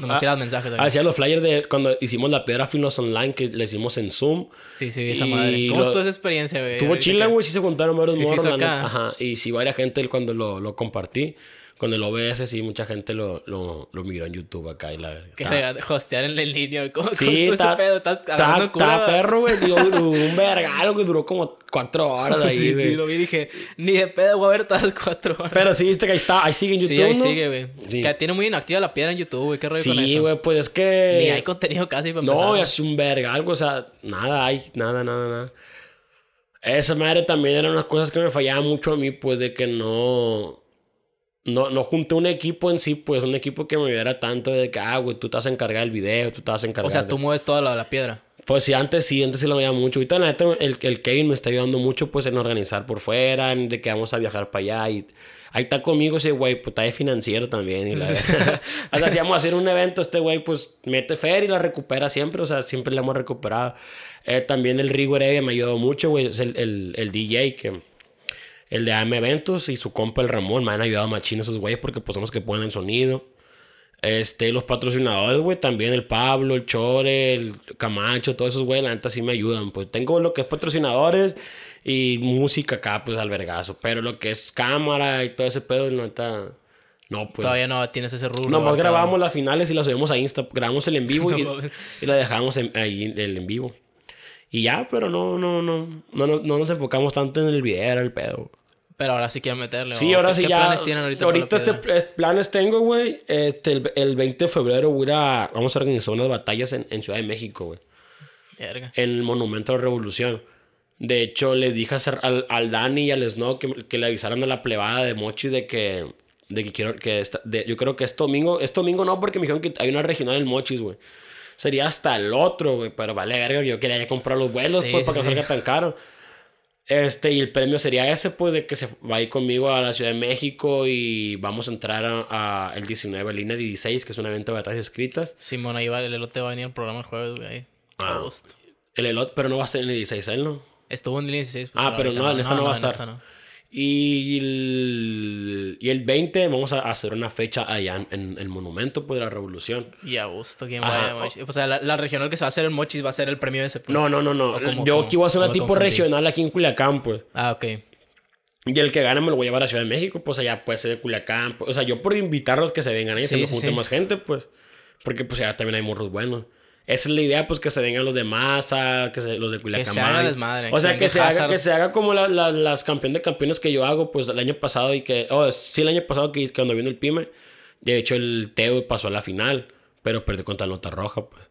Nomás tiras mensajes. Hacía los flyers de cuando hicimos la piedra filos online que le hicimos en Zoom. Sí, sí, esa madre. ¿Cómo estuvo esa experiencia, güey? Tuvo que- güey, sí se juntaron varios Sí, morros. Ajá, y sí, varias gente cuando lo, lo compartí. Con el OBS, sí, mucha gente lo, lo, lo miró en YouTube acá y la verga. Que rega- hostear en la línea. güey. ¿Cómo, Sí, está, ese pedo? Estás está cura. perro, güey. Digo, duró un vergal, güey. Duró como cuatro horas ahí, sí, güey. sí, lo vi y dije, ni de pedo voy a ver todas las cuatro horas. Pero sí, viste que ahí está. Ahí sigue en YouTube, sí, ahí ¿no? sigue, güey. Sí. Que tiene muy inactiva la piedra en YouTube, güey. ¿Qué rollo con Sí, eso? güey, pues es que... Ni hay contenido casi para No, empezar. es un verga, algo, o sea, nada hay, nada, nada, nada. Esa madre también eran unas cosas que me fallaban mucho a mí, pues, de que no... No, no junté un equipo en sí, pues, un equipo que me ayudara tanto de que, ah, güey, tú te vas a encargar del video, tú te vas a encargar O sea, de- tú mueves toda la, la piedra. Pues sí, antes sí, antes sí lo veía mucho. Ahorita, la neta, el, el Kevin me está ayudando mucho, pues, en organizar por fuera, en de que vamos a viajar para allá. Y ahí está conmigo ese güey, pues, está de financiero también. Y la o sea, si vamos a hacer un evento, este güey, pues, mete fer y la recupera siempre. O sea, siempre la hemos recuperado. Eh, también el Rigo Heredia me ayudó mucho, güey. Es el, el, el DJ que... El de AM Eventos y su compa el Ramón me han ayudado machín esos güeyes porque pues son los que ponen el sonido. Este, los patrocinadores, güey, también el Pablo, el Chore, el Camacho, todos esos güeyes, la neta sí me ayudan. Pues tengo lo que es patrocinadores y música acá, pues al vergazo. Pero lo que es cámara y todo ese pedo, la neta, no, pues. Todavía no tienes ese rubro. Nomás grabamos las finales y las subimos a Insta. Grabamos el en vivo y, y la dejamos en- ahí el en vivo. Y ya, pero no, no, no, no, no, no nos enfocamos tanto en el video, era el pedo. Pero ahora sí quieren meterle. Sí, ¿o ahora qué- sí ¿Qué ya. planes tienen ahorita? Ahorita este, planes tengo, güey. Este, el, el 20 de febrero voy a, Vamos a organizar unas batallas en, en Ciudad de México, güey. En el Monumento a la Revolución. De hecho, le dije al, al Dani y al Snow que, que le avisaran a la plebada de Mochi de que. De que quiero. Que esta- de- yo creo que es domingo. Es domingo no, porque me dijeron que hay una regional en Mochis, güey. Sería hasta el otro, güey. Pero vale, verga. Yo quería ya comprar los vuelos, Sí, pues, sí, para que sí. salga tan caro. Este, y el premio sería ese, pues, de que se va a ir conmigo a la Ciudad de México y vamos a entrar a, a el 19, el línea 16, que es un evento de batallas escritas. Simón, ahí va, el elote va a venir al programa el jueves, güey. Ah. El elot, pero no va a estar en el 16, él no. Estuvo en el 16. Ah, pero no, en esta no va a en estar. Y el, y el 20 vamos a hacer una fecha allá en, en el Monumento pues, de la Revolución. Y a gusto, ¿quién Ajá. vaya? O sea, la, la regional que se va a hacer en Mochis va a ser el premio ese. pues. No, no, no, no. ¿O cómo- Yo aquí voy a hacer una tipo confundí? regional aquí en Culiacán, pues. Ah, ok. Y el que gane me lo voy a llevar a Ciudad de México, pues allá puede ser de Culiacán. pues, o sea, yo por invitarlos que se vengan ahí, Sí, se me sí, junte sí. más gente, pues. Porque pues allá también hay morros buenos. Esa es la idea, pues que se vengan los de Masa, que se, los de Culiacán. se haga Mike. desmadre, O sea, que se, haga, que se haga como la- la- las campeón de campeones que yo hago, pues el año pasado y que. Oh, sí, el año pasado que, que cuando vino el Pyme. De hecho, el Teo pasó a la final, pero perdió contra Nota Roja, pues.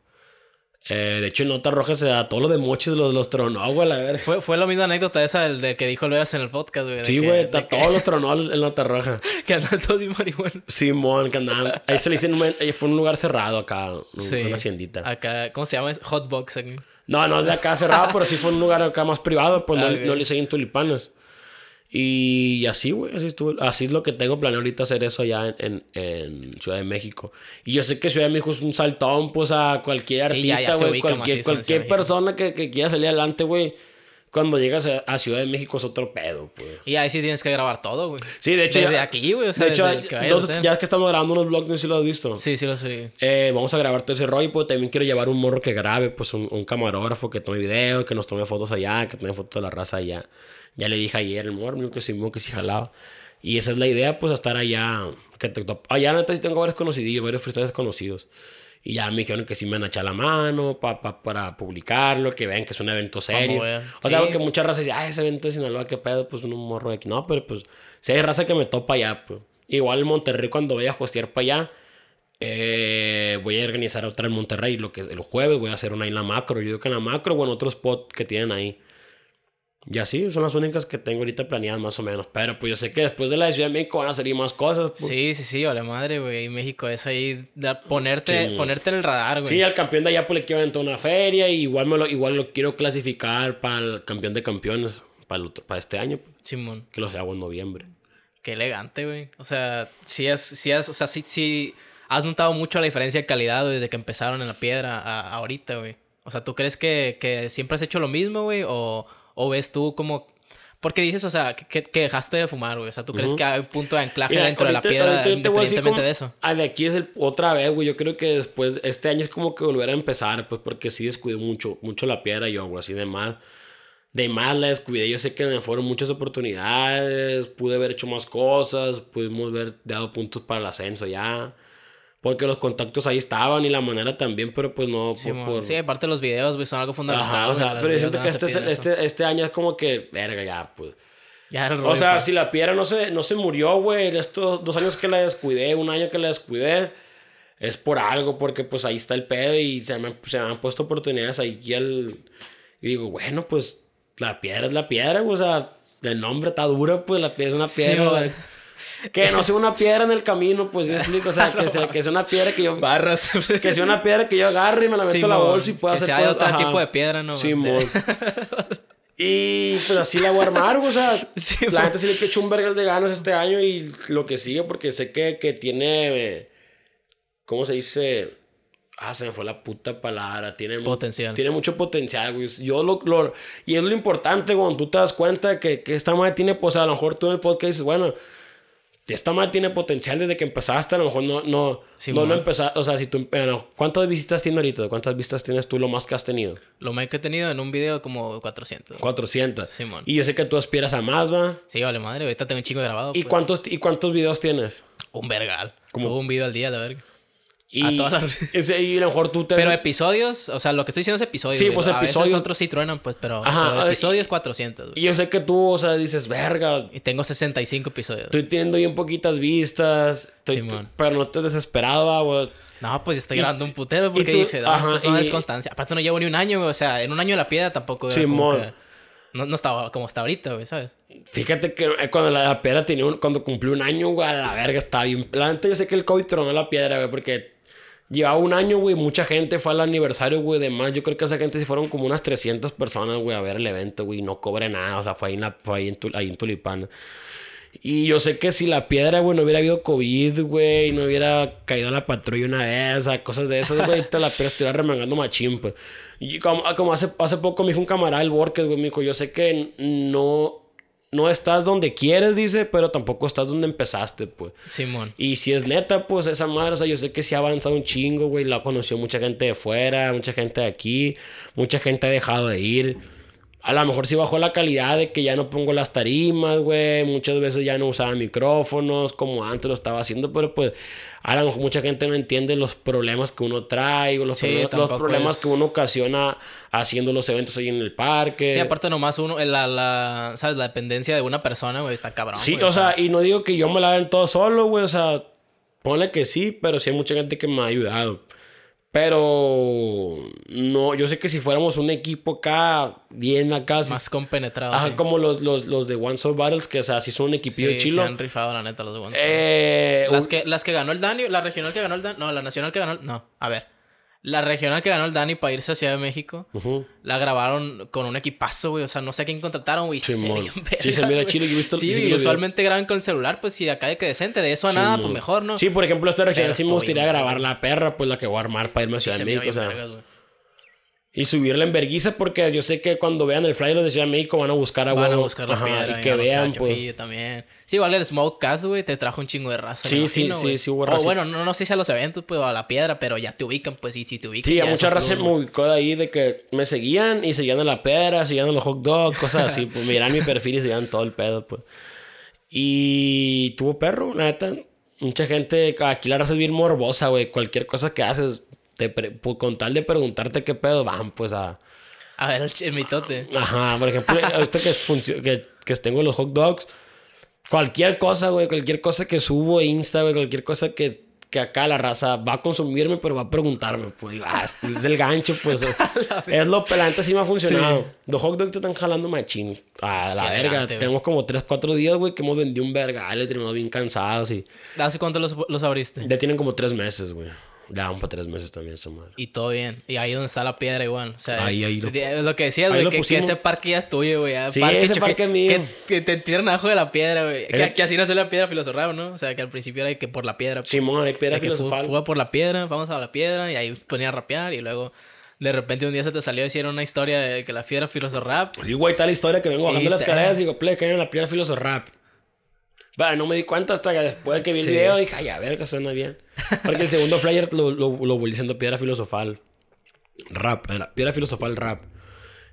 Eh, de hecho, en Nota Roja se da todo lo de moches, los, los tronó, güey, la verga. Fue, fue la misma anécdota esa del de que dijo Luis en el podcast, güey. Sí, güey, que- todos los tronó en Nota Roja. Que andan todos bien marihuanos. Simón, que andaban. Ahí se le eh, fue un lugar cerrado acá, Sí. una haciendita. Acá, ¿cómo se llama? Hotbox. No, no es de acá cerrado, pero sí fue un lugar acá más privado, pues no, Ah, no le hice en tulipanes. Y así, güey, así estuvo. Así es lo que tengo planeado ahorita hacer eso allá en, en, en Ciudad de México. Y yo sé que Ciudad de México es un saltón, pues a cualquier Sí, artista, güey. ubica cualquier cualquier persona que, que quiera salir adelante, güey. Cuando llegas a, Ciudad de México es otro pedo, pues. Y ahí sí tienes que grabar todo, güey. Sí, de hecho. Desde ya- aquí, güey. O sea, de hecho, que entonces, hacer. ya que estamos grabando unos vlogs, no sé si lo has visto. Sí, sí lo sé. Eh, vamos a grabar todo ese rollo, pues también quiero llevar un morro que grabe, pues un, un camarógrafo que tome video, que nos tome fotos allá, que tome fotos de la raza allá. Ya le dije ayer el dijo que dijo que sí jalaba. Y esa es la idea, pues estar allá. Que te, allá neta sí tengo varios conocidos, varios freestyles conocidos. Y ya me dijeron que sí me van a echar la mano pa, pa- para publicarlo, que vean que es un evento serio. O sea, Sí. porque muchas razas dicen, ah, ese evento de Sinaloa, qué pedo, pues un morro de aquí. No, pero pues, si hay raza que me topa allá, pues. Igual en Monterrey, cuando vaya a hostear para allá, eh, voy a organizar otra en Monterrey. Lo que es el jueves voy a hacer una en la macro. Yo digo que en la macro o en otro spot que tienen ahí. Y así son las únicas que tengo ahorita planeadas más o menos. Pero pues yo sé que después de la de Ciudad de México van a salir más cosas. pues. Sí, sí, sí, vale madre, güey. México es ahí da- ponerte, Sí. ponerte en el radar, güey. Sí, al campeón de allá pues le quiero aventar una feria. Y igual, me lo, igual lo quiero clasificar para el campeón de campeones. Para, el para este año. pues, Simón. Que lo hago en noviembre. Qué elegante, güey. O sea, sí es, sí es, o sea, sí, sí has notado mucho la diferencia de calidad desde que empezaron en la piedra a, a ahorita, güey. O sea, ¿tú crees que, que siempre has hecho lo mismo, güey? O, o ves tú como... Porque dices, o sea, que, que dejaste de fumar, güey. O sea, ¿tú crees que hay un punto de anclaje Mira, dentro de la piedra ahorita independientemente como- de eso? Ah, de aquí es el, otra vez, güey. Yo creo que después, este año es como que volver a empezar, pues porque sí descuidé mucho, mucho la piedra yo, güey, así de más. De más la descuidé. Yo sé que me fueron muchas oportunidades, pude haber hecho más cosas, pudimos haber dado puntos para el ascenso ya. Porque los contactos ahí estaban y la manera también, pero pues no por- Simón. por... Sí, aparte los videos, güey, son algo fundamental. Ajá, o sea, pero yo siento que este, este, este año es como que, verga, ya, pues. Ya era el O rollo, sea, pues. si la piedra no se, no se murió, güey, en estos dos años que la descuidé, un año que la descuidé, es por algo, porque pues ahí está el pedo y se me, se me han puesto oportunidades ahí y, el, y digo, bueno, pues la piedra es la piedra, güey, o sea, el nombre está duro, pues la piedra es una Sí, piedra. güey. Que no sea una piedra en el camino, pues sí explico, o sea, que sea, que sea una piedra que yo... Barras. Que sea una piedra que yo agarre y me la meto en la bolsa y pueda hacer sea cosas- otro ajá. tipo de piedra, ¿no? Simón. Y pues así la voy a armar, o sea, Sí, la gente sí le hecho un vergal de ganas este año y lo que sigue porque sé que, que tiene, ¿cómo se dice? Ah, se me fue la puta palabra. Tiene Potencial. Tiene mucho potencial, güey. Yo lo, lo- y es lo importante, güey, cuando tú te das cuenta que, que esta madre tiene, pues a lo mejor tú en el podcast dices, bueno, esta madre tiene potencial desde que empezaste, a lo mejor no, no, Sí, no, no empezaste, o sea, si tú, bueno, ¿cuántas visitas tienes ahorita? ¿Cuántas vistas tienes tú lo más que has tenido? Lo más que he tenido en un video como 400. 400. Simón. Y yo sé que tú aspiras a más, ¿va? Sí, vale madre. Ahorita tengo un chingo grabado. ¿Y pues. cuántos, ¿Y cuántos videos tienes? Un vergal. Como- un video al día, la verga. Y, A todas las- ese- y a lo mejor tú te... Pero episodios, o sea, lo que estoy diciendo es episodios. Sí, güey. pues, A veces episodios- otros sí truenan, pues, pero, Ajá, pero ah, episodios 400. güey. y yo sé que tú, o sea, dices, verga, Y tengo 65 episodios. estoy teniendo bien poquitas vistas, estoy- pero no te desesperado, ¿va, güey. No, pues estoy Y- grabando un putero y porque tú- dije, no, ajá, esto no es y- constancia. Aparte no llevo ni un año, güey. O sea, en un año la piedra tampoco Simón. que- no, no estaba como está ahorita, güey, ¿sabes? Fíjate que eh, cuando la piedra tenía un- cuando cumplió un año, güey, a la verga, estaba bien. La neta, yo sé que el COVID tronó la piedra, güey, porque llevaba un año, güey, mucha gente fue al aniversario, güey, de más. Yo creo que esa gente sí fueron como unas 300 personas, güey, a ver el evento, güey, no cobre nada, o sea, fue ahí en, la- fue ahí en, Tul- ahí en Tulipán. Y yo sé que si la piedra, güey, no hubiera habido COVID, güey, no hubiera caído la patrulla una vez, o sea, cosas de esas, güey, te la piedra estuviera remangando machín, pues. Y como, como hace, hace poco me dijo un camarada, el Borges, güey, me dijo, yo sé que no, no estás donde quieres, dice, pero tampoco estás donde empezaste, pues. Simón. Y si es neta, pues esa madre, o sea, yo sé que sí ha avanzado un chingo, güey. La conoció mucha gente de fuera, mucha gente de aquí, mucha gente ha dejado de ir. A lo mejor sí bajó la calidad de que ya no pongo las tarimas, güey. Muchas veces ya no usaba micrófonos como antes lo estaba haciendo, pero pues a lo mejor mucha gente no entiende los problemas que uno trae o los, Sí, problemas, los problemas es- que uno ocasiona haciendo los eventos ahí en el parque. Sí, aparte nomás uno, la, la, ¿sabes? La dependencia de una persona, güey, está cabrón. Sí, güey, o sea, y no digo que yo me la den todo solo, güey. O sea, ponle que sí, pero sí hay mucha gente que me ha ayudado. Pero no, yo sé que si fuéramos un equipo acá, bien acá, si- Más compenetrado. ajá, sí. como los, los, los de One Soul Battles, que o sea, si son un equipillo Sí, chilo. se han rifado, la neta, los de One Eh, Las un- que, las que ganó el Dani, la regional que ganó el Dani, no, la nacional que ganó el, no, a ver. La regional que ganó el Dani para irse a Ciudad de México, la grabaron con un equipazo, güey. O sea, no sé a quién contrataron, güey. Sí, se Sí, se mira chido, yo he visto- Sí, y usualmente graban con el celular, pues si acá de que decente, de eso a Sí, nada, pues mejor, ¿no? Sí, por ejemplo, esta regional Pero sí me gustaría grabar la perra, pues la que voy a armar para irme a Ciudad de México, o sea. vergas. Y subirla en vergüenza porque yo sé que cuando vean el flyer de Ciudad de México van a buscar a Van a buscar la Ajá, piedra y que vean, pues. También. Sí, igual el Smokecast, güey, te trajo un chingo de raza. Sí, sí, imagino, sí, sí hubo O raza. bueno, no, no sé si a los eventos, pues, o a la piedra, pero ya te ubican, pues, y si te ubican. Sí, a mucha raza plus, me ubicó de ahí de que me seguían y seguían a la pedra, seguían a los hot dogs, cosas así. Pues miran mi perfil y seguían todo el pedo, pues. Y tuvo perro, la neta. Mucha gente, aquí la raza es bien morbosa, güey. Cualquier cosa que haces, te pre- pues, con tal de preguntarte qué pedo, van pues a... A ver, el, mitote. Ajá, por ejemplo, ahorita que, que, que tengo los hot dogs, cualquier cosa, güey, cualquier cosa que subo a Insta, güey, cualquier cosa que, que acá la raza va a consumirme, pero va a preguntarme, pues digo, ah, este es el gancho, pues. es lo, la neta sí me ha funcionado. Los hot dogs te están jalando machín. A la Qué verga. güey. Tenemos como 3, 4 días, güey, que hemos vendido un verga. Le terminamos bien cansados y ¿Hace cuánto los, los abriste? ya tienen como 3 meses, güey. Ya van para 3 meses también esa madre. Y todo bien. Y ahí donde está la piedra igual. O sea, Ahí, ahí lo- lo que decías, güey, que, que ese parque ya es tuyo, güey. Sí, parque ese parque es mío. Que, que te entierran abajo de la piedra, güey. Que, El- que así nació la piedra filosofal, ¿no? O sea, que al principio era que por la piedra. pues, Simón, hay piedra que filosofal. Fuga por la piedra, vamos a la piedra. Y ahí ponía a rapear. Y luego, de repente, un día se te salió a decir una historia de que la piedra filosofal. Sí, güey, tal historia que vengo bajando las escaleras y digo, play, caen en la piedra filoso rap. Bueno, no me di cuenta hasta que después de que vi el Sí. video dije, ay, a ver, que suena bien. Porque el segundo flyer lo, lo, lo volví diciendo piedra filosofal. Rap, era piedra filosofal rap.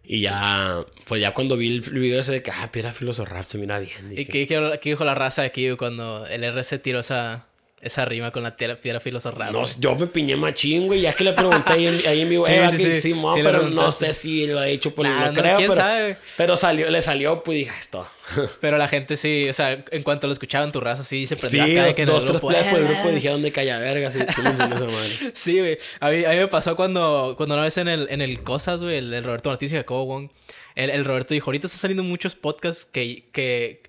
Y ya, pues ya cuando vi el video ese de que, ah, piedra filosofal rap se mira bien. ¿Y Dije, qué, dijeron- qué dijo la raza aquí güey, cuando el RC tiró esa, esa rima con la piedra, piedra filosofal? No, yo me piñé machín, güey. Ya que le pregunté ahí, en- ahí en mi Sí, web, sí, sí. sí, mo, Sí pero no sé si lo he hecho, pues Nah, no creo. quién pero, sabe. pero salió, le salió, pues dije, "Ah, esto. Pero la gente sí, o sea, en cuanto lo escuchaban tu raza, sí se Sí, prendió acá de dos, que en el dos tres grupo, por el "Ah". grupo dijeron de calla verga, sí, sí madre. Sí, güey. A mí, a mí me pasó cuando, cuando una vez en el, en el Cosas, güey, el, el Roberto Martínez y Jacobo Wong, el, el Roberto dijo, ahorita están saliendo muchos podcasts que, que,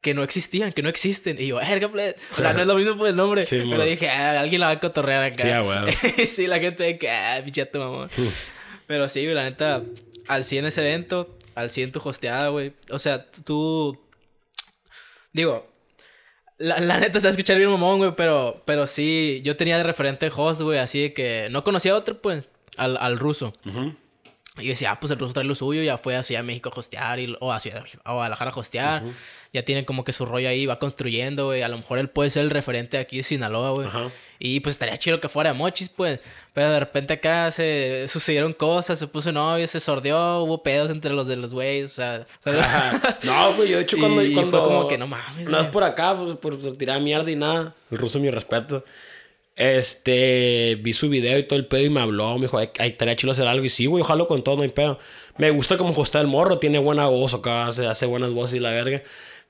que no existían, que no existen. Y yo, verga, ple-". O sea, no es lo mismo por el nombre. Sí, pero dije, "Ah, alguien la va a cotorrear acá. Sí, a huevo. sí, la gente de que, ah, pichato, mamón. pero sí, la neta, al 100 ese evento, al 100 tu hosteada, güey. O sea, tú... Digo, la, la neta se va a escuchar bien mamón, güey, pero, pero sí, yo tenía de referente host, güey, así de que no conocía a otro, pues, al, al ruso. Y yo decía, ah, pues el ruso trae lo suyo, ya fue a Ciudad de México a hostear, y, o a Ciudad a Guadalajara a hostear. Ya tiene como que su rollo ahí, va construyendo, güey. A lo mejor él puede ser el referente aquí de Sinaloa, güey. Ajá. Y pues estaría chido que fuera de Mochis, pues. Pero de repente acá se sucedieron cosas, se puso novio, se sordió, hubo pedos entre los de los güeyes, o sea... o sea, Ajá. No, güey, yo de hecho cuando... Y cuando fue como que no mames, No es por acá, pues por tirar mierda y nada. El ruso, mi respeto. Este, vi su video y todo el pedo y me habló. Me dijo, ay, estaría chido hacer algo. Y sí, güey, ojalá con todo, no hay pedo. Me gusta como hostea el morro, tiene buena voz acá, hace, hace buenas voces y la verga.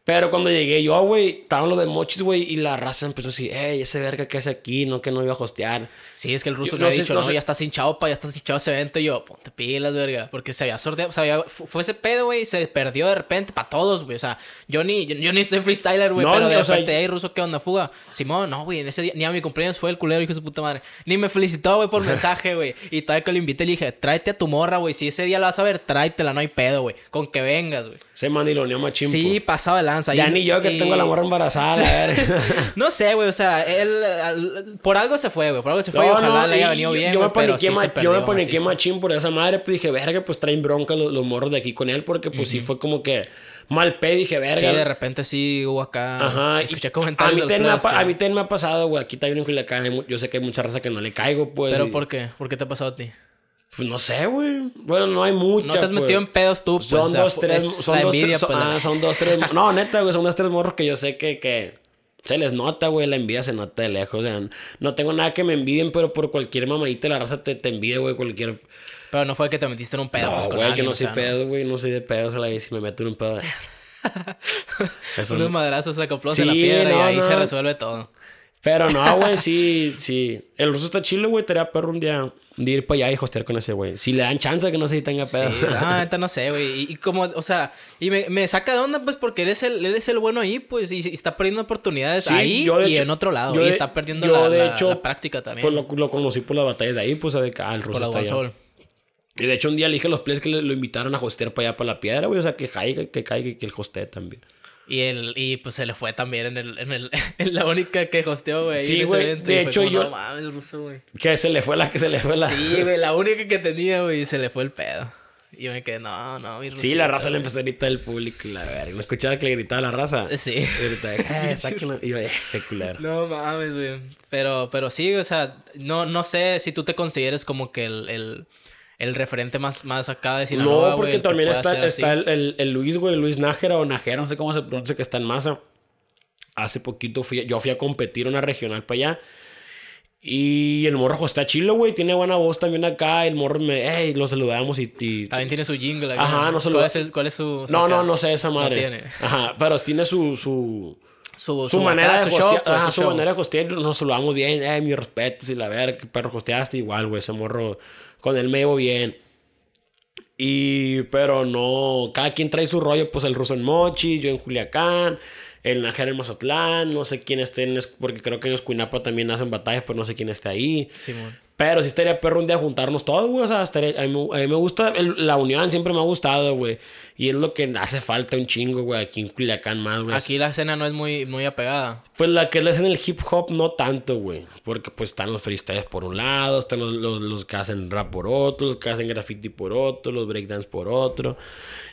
Pero cuando llegué yo, güey, estaban los de mochis, güey, y la raza empezó así, ey, ese verga que hace aquí, no que no iba a hostear. Sí, es que el ruso Yo me no ha sé- dicho, no no, sé- ya estás hinchado pa, ya estás hinchado ese evento. Y yo, ponte pilas, verga. Porque se había sorteado, se había, fu- fue ese pedo, güey, se perdió de repente para todos, güey. O sea, yo ni, yo, yo ni soy freestyler, güey, No, pero ni- de o sea, repente, hey, ruso, ¿qué onda, fuga? Simón, no, güey, en ese día, ni a mi cumpleaños fue el culero, hijo de su puta madre. Ni me felicitó, güey, por mensaje, güey. Y todavía que lo invité, le dije, tráete a tu morra, güey. Si ese día la vas a ver, tráetela, no hay pedo, güey. Con que vengas, güey. Se mandiloneó machín. Sí, pues. pasado Ya Y- ni yo que y- tengo la morra embarazada, la verga. no sé, güey, o sea, él al- por algo se fue, güey, por algo se fue y No, ojalá no, le haya y venido yo- bien, yo, me paniqué sí yo me paniqué machín por esa madre, pues dije, verga, pues traen bronca los, los morros de aquí con él, porque pues sí fue como que mal pe, dije, Sí, verga. de repente sí hubo acá. Ajá. Escuché y comentarios. A mí, de los también me ha, plebes pa- que- a mí también me ha pasado, güey. Aquí también en Culiacán. Yo sé que hay mucha raza que no le caigo, pues. ¿Pero y- por qué? ¿Por qué te ha pasado a ti? Pues no sé, güey. Bueno, no hay mucha. No te has pues. metido en pedos tú, pues. Son o sea, dos, tres. es Son dos, envidia, tres. Son, pues, ah, son dos, tres. No, neta, güey. Son dos, tres morros que yo sé que. que se les nota, güey. La envidia se nota de lejos. O sea, no tengo nada que me envidien, pero por cualquier mamadita la raza te, te envidia, güey. Cualquier. Pero no fue que te metiste en un pedo, No, pues, con güey, yo no o soy sea, pedo, güey. No soy de pedos a la vez. Si me meto en un pedo. Eso Unos no. madrazos acoplos Sí, en la piedra no, y ahí no. se resuelve todo. Pero no, güey, sí, sí. El ruso está chilo, güey. Estaría perro un día de ir para allá y hostear con ese güey. Si le dan chance que no sé si tenga pedo. Sí, no, neta no sé, güey. Y, y como, o sea, y me, me saca de onda, pues, porque él es el, él es el bueno ahí, pues, y, y está perdiendo oportunidades Sí, ahí yo de y hecho- en otro lado. yo y de- está perdiendo yo la, de la- hecho, la práctica también. Pues lo, lo conocí por las batallas de ahí, pues, de que, ah, el ruso por la está allá. Guasol. Y de hecho, un día le dije a los players que le- lo invitaron a hostear para allá, para la piedra, güey. O sea, que caiga, que caiga y que él hostee también. Y, él, y pues se le fue también en, el, en, el, en la única que hosteó, güey. Sí, güey, de hecho, como, yo- No mames, el ruso, güey. Que se le fue la, que se le fue la. Sí, güey, la única que tenía, güey, se le fue el pedo. Y yo me quedé, no, no, mi Sí, la raza le empezó a gritar del público y la verga. ¿No escuchaba que le gritaba la raza? Sí. Y gritaba, eh, sáquenlo. Y yo, eh, qué culero. No mames, güey. Pero, pero sí, o sea, no, no sé si tú te consideres como que el, el, el referente más, más acá de Sinaloa, No, porque también está, está el, el- el Luis, güey, Luis Nájera o Nájera, no sé cómo se pronuncia, que está en masa. Hace poquito fui, yo fui a competir una regional para allá. Y el morro está chilo, güey. Tiene buena voz también acá. El morro me, hey, lo saludamos y. y- También tiene su jingle. acá, Ajá, no lo- ¿Cuál es, el- cuál es su, No, no, no sé esa madre. tiene. Ajá, pero tiene su. su Su, su, manera acá, de hostear, pues, ajá, su show. manera de hostear, nos saludamos bien, eh, mis respetos y la verga, que perro hosteaste igual, güey, ese morro, con él me llevo bien. Y, pero no, cada quien trae su rollo, pues el ruso en Mochi, yo en Culiacán, el Najera en Mazatlán, no sé quién esté en, porque creo que en Escuinapa también hacen batallas, pero no sé quién esté ahí. Simón. Pero sí estaría perro un día juntarnos todos, güey. O sea, estaría- a, mí, me- a mí me gusta, el- la unión siempre me ha gustado, güey. Y es lo que hace falta un chingo, güey, aquí en Culiacán más, güey. Aquí la escena no es muy, muy apegada. Pues la que es en el hip hop no tanto, güey. Porque pues están los freestyles por un lado, están los, los, los que hacen rap por otro, los que hacen graffiti por otro, los breakdance por otro.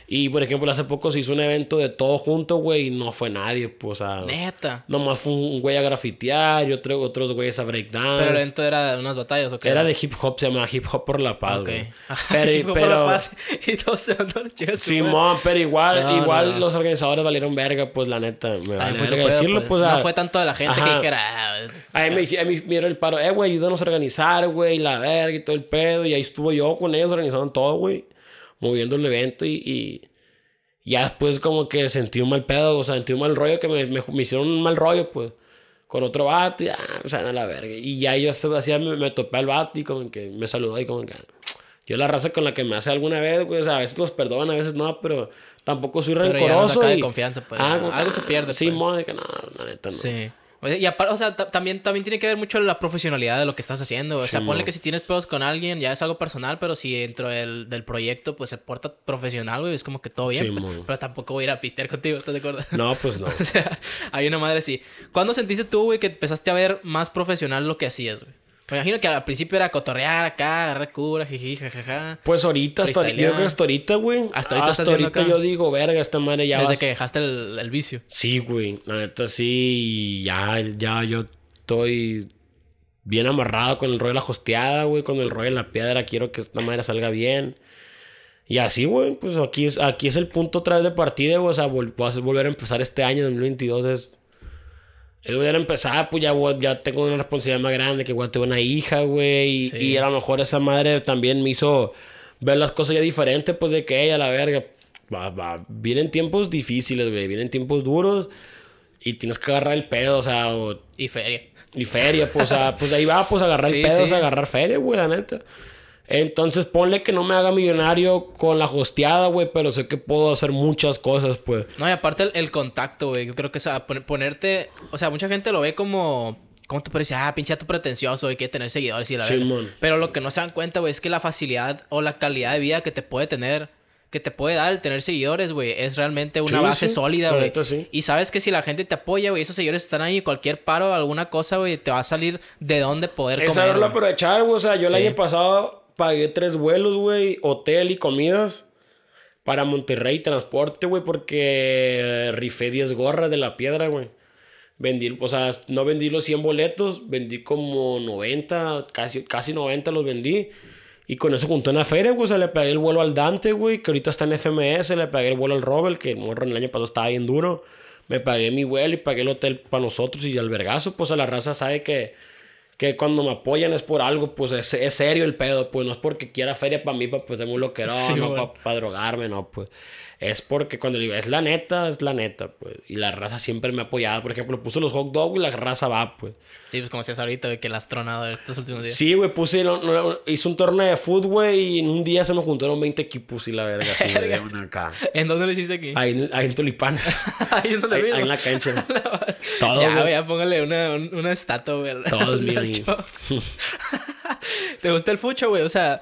Y por ejemplo, hace poco se hizo un evento de todo junto, güey, y no fue nadie, pues, o sea... Neta. Nomás fue un güey a grafitear y otro, otros güeyes a breakdance. Pero el evento era de unas batallas, ¿o qué? Era de hip hop, se llama Hip Hop por la Paz, Ok. güey. Pero, Hip Hop por pero- la paz, Y todos se mandaron a. Simón, pero igual, No, igual no, no. los organizadores valieron verga, pues la neta, me vale verga pedo, decirlo, pues. pues. No fue tanto de la gente que Ajá. dijera... ah, A mí me, dije- a mí me dieron el paro, eh, güey, ayúdanos a organizar, güey, la verga y todo el pedo. Y ahí estuvo yo con ellos organizando todo, güey, moviendo el evento y, y ya después como que sentí un mal pedo, o sea, sentí un mal rollo que me, me, me hicieron un mal rollo, pues, con otro vato y, ah, o sea, a la verga. Y ya yo me, me topé al vato y como que me saludó y como que... Yo la raza con la que me hace alguna vez, güey, o sea, a veces los perdono, a veces no, pero tampoco soy Pero ya nos rencoroso. saca de y- confianza, pues, como algo que, se pierde, Sí, pues. mo, de que no, la neta no. Sí. O sea, y aparte, o sea, ta- también, también tiene que ver mucho la profesionalidad de lo que estás haciendo. O sea, Sí, ponle que si tienes pedos con alguien, ya es algo personal, pero si dentro del, del proyecto, pues se porta profesional, güey, es como que todo bien. Sí, pues. pero tampoco voy a ir a pistear contigo, ¿estás de acuerdo? No, pues no. o sea, hay una madre así. ¿Cuándo sentiste tú, güey, que empezaste a ver más profesional lo que hacías, güey? Me imagino que al principio era cotorrear acá, agarrar cura, jiji, jajaja. Pues ahorita, hasta, yo creo que hasta ahorita, güey. Hasta ahorita Hasta ahorita yo digo, verga, esta madre ya Desde vas- que dejaste el, el vicio. Sí, güey. La neta sí. Ya, ya yo estoy bien amarrado con el rollo de la hosteada, güey. Con el rollo de la piedra. Quiero que esta madre salga bien. Y así, güey. Pues aquí es, aquí es el punto otra vez de partida, güey. O sea, vol- vas a volver a empezar este año 2022. Es. Es volver a empezar, pues ya, ya tengo una responsabilidad más grande, que tengo una hija, güey. Y, Sí. y a lo mejor esa madre también me hizo ver las cosas ya diferentes, pues de que ella, la verga, va, va. Vienen tiempos difíciles, güey. Vienen tiempos duros. Y tienes que agarrar el pedo, o sea, o- Y feria. y feria, pues, o sea, pues de ahí va, pues agarrar Sí, el pedo, sí. o sea, agarrar feria, güey, la neta. Entonces ponle que no me haga millonario con la hosteada, güey, pero sé que puedo hacer muchas cosas, pues. No, y aparte el, el contacto, güey. Yo creo que o sea, pon- ponerte. O sea, mucha gente lo ve como. ¿Cómo te parece? Ah, pinche dato pretencioso y quiere tener seguidores y la verdad. Simón. Pero lo que no se dan cuenta, güey, es que la facilidad o la calidad de vida que te puede tener. Que te puede dar el tener seguidores, güey. Es realmente una Sí, base sí. sólida, güey. sí. Y sabes que si la gente te apoya, güey, esos seguidores están ahí. Cualquier paro, alguna cosa, güey, te va a salir de dónde poder Es comer. saberlo aprovechar, güey. O sea, yo el Sí. año pasado pagué tres vuelos, güey, hotel y comidas para Monterrey, transporte, güey, porque rifé 10 gorras de la piedra, güey. Vendí, o sea, no vendí los 100 boletos, vendí como 90, casi, casi 90 los vendí. Y con eso junté una feria, güey. O sea, le pagué el vuelo al Dante, güey, que ahorita está en FMS. Le pagué el vuelo al Robert, que morro en el año pasado estaba bien duro. Me pagué mi vuelo y pagué el hotel para nosotros y el vergazo. Pues a la raza sabe que, que cuando me apoyan es por algo, pues es, es serio el pedo, pues no es porque quiera feria para mí, para pues ser muy loquero, Sí, no, para drogarme, no, pues. Es porque cuando digo, es la neta, es la neta, pues. Y la raza siempre me ha apoyado. Por ejemplo, puse los hot dogs y la raza va, pues. Sí, pues como decías ahorita, que la has tronado estos últimos días. Sí, güey, puse, no- no- hice un torneo de fútbol, güey, y en un día se me juntaron 20 equipos y la verga, así, de una acá. ¿En dónde lo hiciste aquí? Ahí, en- ahí en Tulipán. Ahí es donde ahí, ahí en la cancha. Todo, ya, güey. ya póngale una, un- una estatua, güey. Todo es mío. ¿Te gusta el fucho, güey? O sea,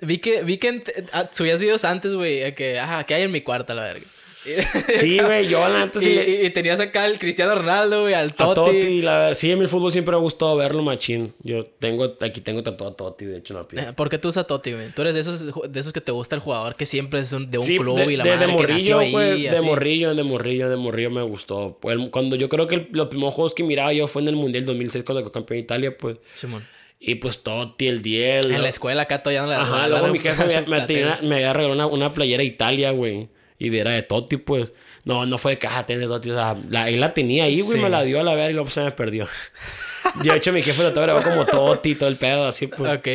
vi que, vi que ah, subías videos antes, güey, que, ajá, ¿qué hay en mi cuarto, la verga? Sí, güey, yo la neta Y, sí le- y- tenías acá al Cristiano Ronaldo, güey, al A Totti. Totti, la verdad, sí, a mí el fútbol siempre me ha gustado verlo, machín. Yo tengo, aquí tengo tatuado a Totti, de hecho, en la piel. Eh, ¿Por qué tú usas Totti, güey? Tú eres de esos, de esos que te gusta el jugador que siempre es un- de un Sí, club de, y la de- madre de que nació morrillo, ahí. güey, de así. morrillo, de morrillo, de morrillo me gustó. Pues, cuando yo creo que el- los primeros juegos que miraba yo fue en el Mundial 2006 cuando quedó campeón de Italia, pues. Simón. Y pues Totti, el Diel. En la escuela acá todavía no la Ajá, la- luego la- mi jefe me, me tenía- me había regalado una, una playera de Italia, güey. Y de- era de Totti, pues. No, no fue de caja, tenés Totti. O sea, la, él la tenía ahí, güey, Sí. me la dio a la ver y luego se me perdió. de hecho, mi jefe lo estaba como Totti todo el pedo, así, pues. Ok.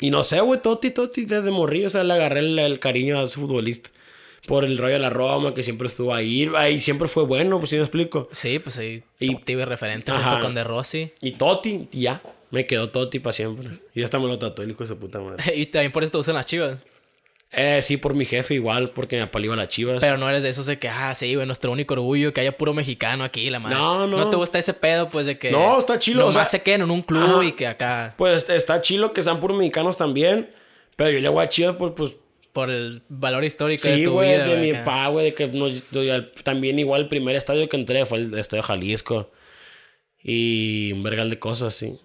Y no sé, güey, Totti, Totti, desde morrillo, o sea, le agarré el, el cariño a ese futbolista. Por el rollo de la Roma, que siempre estuvo ahí. Ahí siempre fue bueno, pues sí me explico. Sí, pues sí. Y- Totti, referente junto con De Rossi. Y Totti, y ya. Me quedó Totti para siempre. Y hasta me lo tatuó el hijo de su puta madre. y también por eso te usan las chivas. Eh, sí, por mi jefe igual, porque me apalió a las chivas. Pero no eres de esos de que, ah, sí, güey, nuestro único orgullo, que haya puro mexicano aquí, la madre. No, no. No te gusta ese pedo, pues, de que. No, está chilo, o Nomás sea- se queden en un club Ajá. y que acá, Pues está chilo que sean puros mexicanos también. Pero yo le voy a chivas, pues, pues por el valor histórico de sí, tu güey, vida. de mi acá. papá, güey, de que nos, también igual el primer estadio que entré fue el estadio Jalisco. Y un vergal de cosas, sí.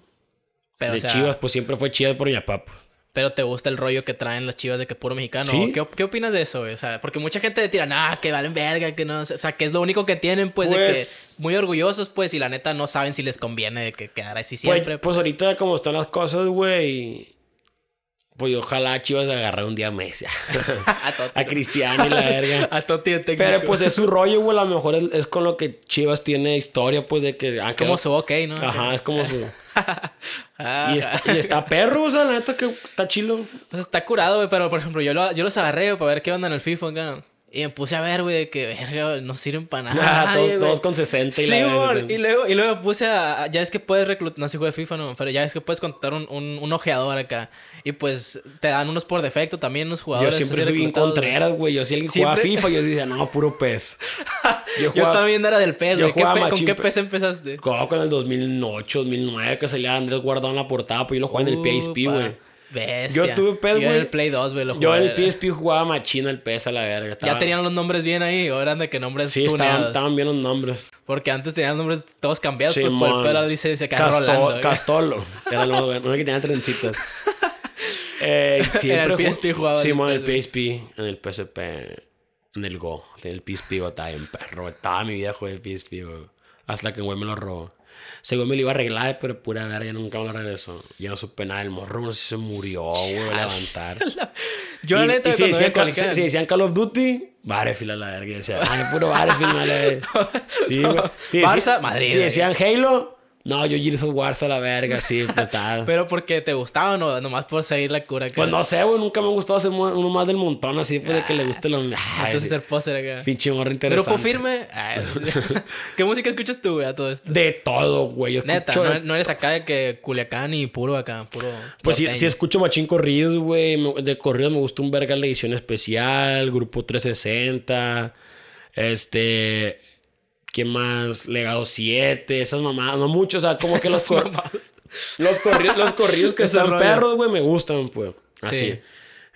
Pero, de o sea, chivas, pues siempre fue chivas por mi papá. pues. Pero te gusta el rollo que traen las chivas de que puro mexicano. Sí. ¿Qué, qué opinas de eso? O sea, porque mucha gente le tira, nah, que valen verga, que no. O sea, que es lo único que tienen, pues, de Pues- que muy orgullosos, pues, y la neta no saben si les conviene de que quedar así Pues, siempre. pues ahorita como están las cosas, güey. Pues ojalá Chivas agarre un día a Messi. a a Cristiano y la verga. A Totti el técnico. Pero pues es su rollo, güey. A lo mejor es, es con lo que Chivas tiene historia, pues de que... ah, Es como su ok, ¿no? Ajá, es como su... Ah, Y está, y está perro, o sea, la neta que está chilo. Pues está curado, güey, pero por ejemplo, yo, lo- yo los agarré para ver qué onda en el FIFA acá. Y me puse a ver, güey, de que, verga, no sirven para nada. Ah, todos, con 60 y Sí, la güey. y luego, y luego puse a, ya es que puedes reclutar, no sé de FIFA, no, pero ya es que puedes contratar un, un, un ojeador acá. Y pues te dan unos por defecto también, unos Yo jugadores. siempre así fui bien contreras, güey. Yo si alguien jugaba Siempre- FIFA, yo decía, no, puro pez. Yo Yo jugaba también era del yo güey. ¿Qué jugaba ¿Con qué pe- PES empezaste? jugaba con el 2008, 2009, que salía Andrés Guardado en la portada, pues yo lo jugaba en el PSP, güey. Bestia. Yo tuve PES, Yo güey. en el Play 2, güey, Yo en el. PSP jugaba machina el PES a la verga. Ya Estaba- tenían los nombres bien ahí, o eran de que nombres Sí, estaban, estaban bien los nombres. Porque antes tenían nombres todos cambiados pues, por el pedo de la licencia que Casto- Rolando. Castolo. Era el más bueno. Que tenía trencitas. Eh, siempre En el PSP jugaba Simón, en el el PSP, en el PSP, en el Go. En el PSP, güey, estaba bien perro. Estaba mi vida jugué el PSP, güey. Hasta que un güey me lo robó. Güey me lo iba a arreglar, pero pura verga, ya nunca me lo regresó. Yo no supe nada. El morro no sé si se murió, güey, a levantar. Yo, la Y- neta, y si decían, Call- cualquiera- si- si decían Call of Duty, Battlefield a la verga. Y decía, ay, puro Battlefield, vale. Sí, güey. Sí, Barça, Madrid, Si decían Halo, no, yo Gears of War a la verga, sí, pues tal. Pero porque te gustaba o no, nomás por seguir la cura. Pues no sé, güey, nunca me ha gustado ser uno más del montón, así, pues de que le guste lo. Ay, Entonces sí. ser póster acá. Pinche morro interesante. Grupo firme. Ay, ¿Qué música escuchas tú, güey, a todo esto? De todo, güey. Neta, escucho- no, no eres acá de que Culiacán y puro acá, puro. Pues sí, norteño. sí escucho machín corridos, güey. De corridos me gusta un verga la edición especial, Grupo 360, este... ¿Quién más? Legado 7, esas mamadas, no mucho, o sea, como que los, cor- los, corri- los corridos que están perros, güey, me gustan, pues. Así. Sí.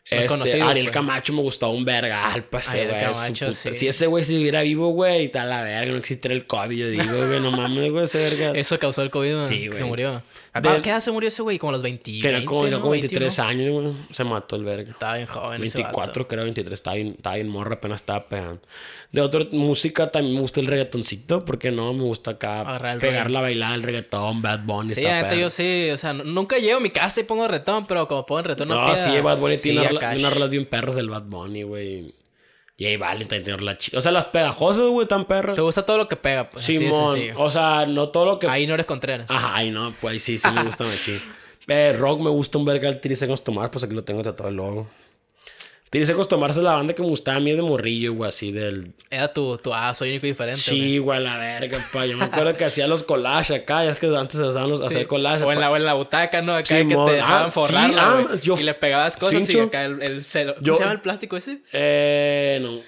Este, conocido, Ariel pues. Camacho me gustaba un verga, al pase, Ariel güey. Camacho, sí. Si ese güey siguiera vivo, güey, está la verga, no existiera el COVID, yo digo, güey, no mames, güey, ese verga. Eso causó el COVID, Sí, güey. se murió. ¿A Del- qué edad se murió ese güey? Como a los 20. Tenía como, 20, tenía como ¿no? 23 21. años, güey. Se mató el verga. Estaba bien joven. ese 24, vato. creo, 23. Estaba bien, estaba bien morro, apenas estaba pegando. De otra música también me gusta el reggaetoncito, porque no me gusta acá Agarrar pegar rollo. la bailada, el reggaetón, Bad Bunny. Sí, está yo sí. O sea, nunca llego a mi casa y pongo retón, pero como pongo retón No, pida, sí, Bad Bunny tiene una- unas rolas bien perras del Bad Bunny, güey. Y ahí vale, tener la chica. O sea, las pegajosas, güey, tan perras. Te gusta todo lo que pega, pues. Simón. O sea, no todo lo que. Ahí no eres Contreras. Ajá, ay, no, pues ahí sí, sí me gusta machín. Eh, rock me gusta un verga el Tirisecos Tomar, pues aquí lo tengo tatuado el logo. Tirisecos Tomar es la banda que me gustaba a mí de morrillo, güey, así del. Era tu, tu ah, soy único y diferente. Sí, güey, la verga, pa. Yo me acuerdo que hacía los collages acá, ya es que antes se usaban los, Sí. hacer collages. O en, la, o en la butaca, ¿no? Acá Simón. que te dejaban Ah, forrarla, sí, ah, yo- Y le pegabas cosas y Cincho. acá el, el celo... ¿Cómo Yo- se llama el plástico ese? Eh, no.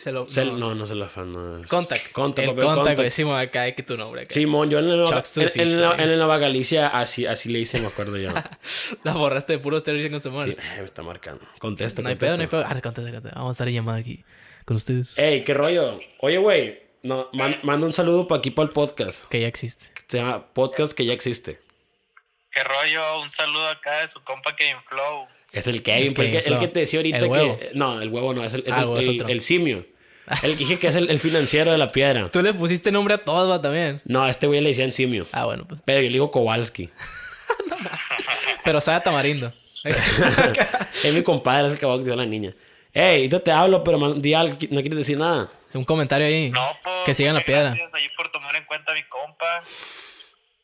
Se lo... Cel- no. no, no se la fan, no es. Contact. Contact, el papel contact, contact. Simón, acá hay que tu nombre. Acá. Simón, yo en el, en, en, la, güey. en el Nueva Galicia así, así le hice, me acuerdo yo. La borraste de puro Terry con su Sí, eh, me está marcando. Contesta, No hay pedo, contesta. no hay pedo. Ah, contesta, contesta. Vamos a estar en llamada aquí con ustedes. Ey, qué rollo. Oye, güey, no, man- manda un saludo para aquí para el podcast. Que ya existe. Se llama Podcast que ya existe. ¿Qué rollo? Un saludo acá de su compa Kevin Flow. Es el Kevin, El Kevin, que te decía ahorita el huevo. que. No, el huevo no, es el, es Ah, el, es el- otro. el simio. El que dije que es el, el financiero de la piedra. Tú le pusiste nombre a todos, va, también. No, a este güey le decían simio. Ah, bueno, pues. Pero yo le digo Kowalski. Pero sabe a tamarindo. Es mi compadre, es el que bautizó a la niña. Ey, yo te hablo, pero man- di algo, no quieres decir nada. Un comentario ahí. No, pues. que sigan la piedra. Gracias ahí por tomar en cuenta a mi compa.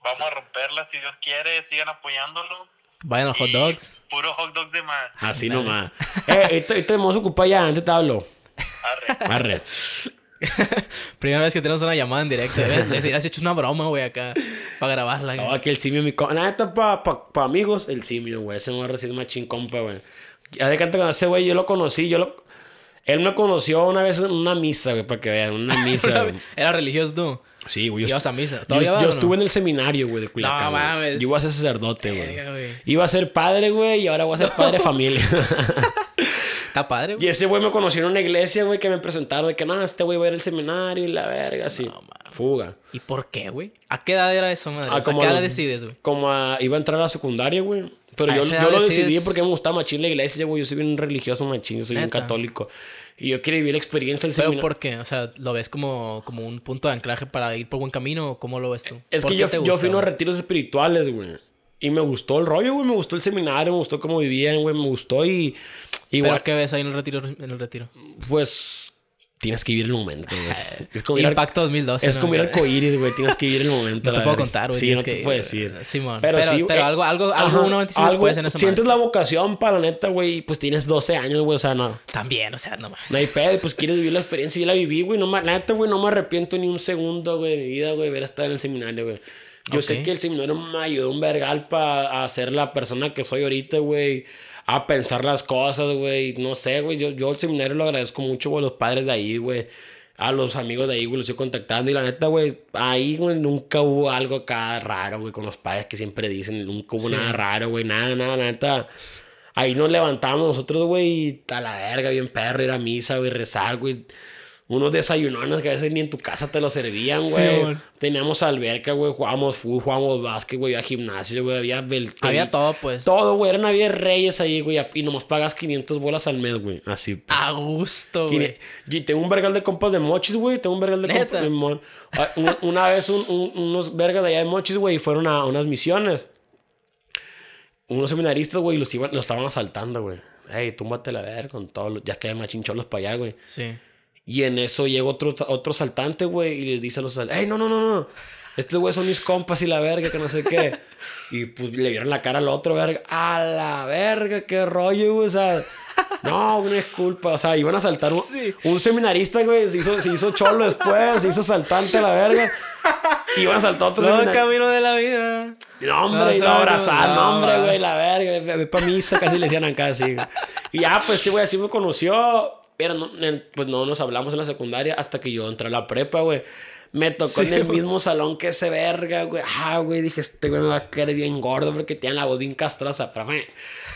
Vamos a romperla si Dios quiere. Sigan apoyándolo. Vayan los hot dogs. Puro hot dogs de más. Así nomás. Eh, ahorita, ahorita me vamos a ocupar ya, antes te hablo. Arre. Arre. Primera vez que tenemos una llamada en directo. ¿ves? Le has hecho una broma, güey, acá. Para grabarla. No, aquí el simio, mi compa. La neta, pa, pa, pa amigos, el simio, güey. Ese morro sí es machín compa, güey. Ya de cuenta con ese güey, yo lo conocí, yo lo... Él me conoció una vez en una misa, güey, para que vean, una misa, güey. Era religioso tú. Sí, güey. yo ¿Ibas a misa? Yo, estuve en el seminario, güey, de Culiacán. No mames. Yo iba a ser sacerdote, güey. Iba a ser padre, güey, y ahora voy a ser padre de familia. Está padre, y güey. ese güey me conoció en una iglesia, güey, que me presentaron de que, no, este güey va a ir al seminario y la verga, así. Fuga. ¿Y por qué, güey? ¿A qué edad era eso, madre? Ah, o sea, como ¿qué a edad decides, güey? Como a- iba a entrar a la secundaria, güey. Pero A yo, yo lo decidí porque me gustaba machín la iglesia, güey. Yo soy bien religioso machín, yo soy bien católico. Y yo quiero vivir la experiencia del ¿Pero seminario. por qué? O sea, ¿lo ves como, como un punto de anclaje para ir por buen camino o cómo lo ves tú? Es ¿Por que yo, te yo gusta, fui a retiros espirituales, güey. Y me gustó el rollo, güey. Me gustó el seminario, me gustó cómo vivían, güey. Me gustó y... Igual, ¿Pero qué ves ahí en el retiro? En el retiro? pues... Tienes que vivir el momento, güey. Es como ir al- Impacto 2012. Es ¿no? como ir al coiris, güey. Tienes que vivir el momento. No te puedo contar, güey. Sí, no te que- puedo decir. Simón. Pero, Pero, sí, pero eh, algo, algo, ajá, algo uno algo- después en esa Sientes madre. la vocación para la neta, güey. Pues tienes 12 años, güey. O sea, no... También, o sea, nomás. No hay pedo, pues quieres vivir la experiencia. Yo la viví, güey. No la neta, güey, no me arrepiento ni un segundo, güey, de mi vida, güey, de haber estado en el seminario, güey. Yo sé Ok. que el seminario me ayudó un vergal para ser la persona que soy ahorita, güey. A pensar las cosas, güey. No sé, güey. Yo, yo el seminario lo agradezco mucho, güey, a los padres de ahí, güey. A los amigos de ahí, güey, los estoy contactando. Y la neta, güey, ahí, güey, nunca hubo algo acá raro, güey, con los padres que siempre dicen. Nunca hubo Sí. nada raro, güey. Nada, nada, la neta. Ahí nos levantamos nosotros, güey, y a la verga, bien perro, ir a misa, güey, rezar, güey. Unos desayunones que a veces ni en tu casa te lo servían, güey. Teníamos alberca, güey, jugábamos fútbol, jugábamos básquet, güey, había gimnasio, güey, había... bel- Había todo, pues. Todo, güey, eran había reyes ahí, güey, y nomás pagas 500 bolas al mes, güey, así. A gusto, güey. Y tengo un vergal de compas de mochis, güey. Tengo un vergal de ¿Neta? compas de mon- Ah, un- Una vez un- un- unos vergas de allá de mochis, güey, fueron a unas misiones. Unos seminaristas, güey, los, iban, los estaban asaltando, güey. Ey, túmbate la ver con todos los... Ya que hay machincholos para allá, güey. Sí. Y en eso llega otro, otro saltante, güey, y les dice a los asaltantes, ¡Ey, no, no, no, no! Estos güeyes son mis compas y la verga, que no sé qué. y pues le vieron la cara al otro, verga. ¡A la verga! ¡Qué rollo, güey! O sea, no, una disculpa. O sea, iban a saltar un, Sí. un seminarista, güey. Se hizo, se hizo cholo después, se hizo saltante a la verga. Iban a saltar otro Todo el camino de la vida. No, hombre, No, y lo no, abrazar, no, hombre, güey, la verga, ve, ve pa' misa, casi le decían acá así. güey. Y ya, pues, este güey así me conoció, pero no, pues no nos hablamos en la secundaria hasta que yo entré a la prepa, güey. Me tocó en el mismo salón que ese verga, güey. Ah, güey, dije, este güey me va a quedar bien gordo porque tiene la bien castrosa. Pero, güey,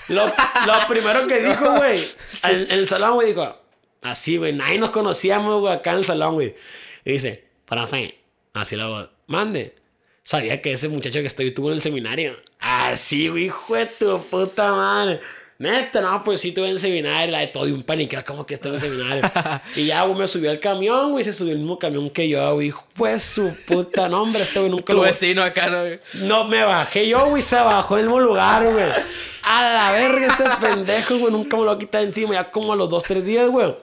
lo, lo primero que dijo, güey, en, en el salón, güey, dijo, así, güey, nadie nos conocíamos, güey, acá en el salón, güey. Y dice, profe, así la voz, mande. Sabía que ese muchacho que estoy tuvo en el seminario. Así, güey, hijo de tu puta madre. Neta, no, pues sí tuve en seminario, la de todo y un paniqueo, como que estoy en seminario. y ya, güey, me subió al camión, güey, se subió el mismo camión que yo, güey. Pues su puta nombre, este güey nunca Tu lo. vecino acá, ¿no? güey? No, me bajé yo, güey, se bajó en el mismo lugar, güey. A la verga, este pendejo, güey, nunca me lo quita encima, ya como a los dos, tres días, güey.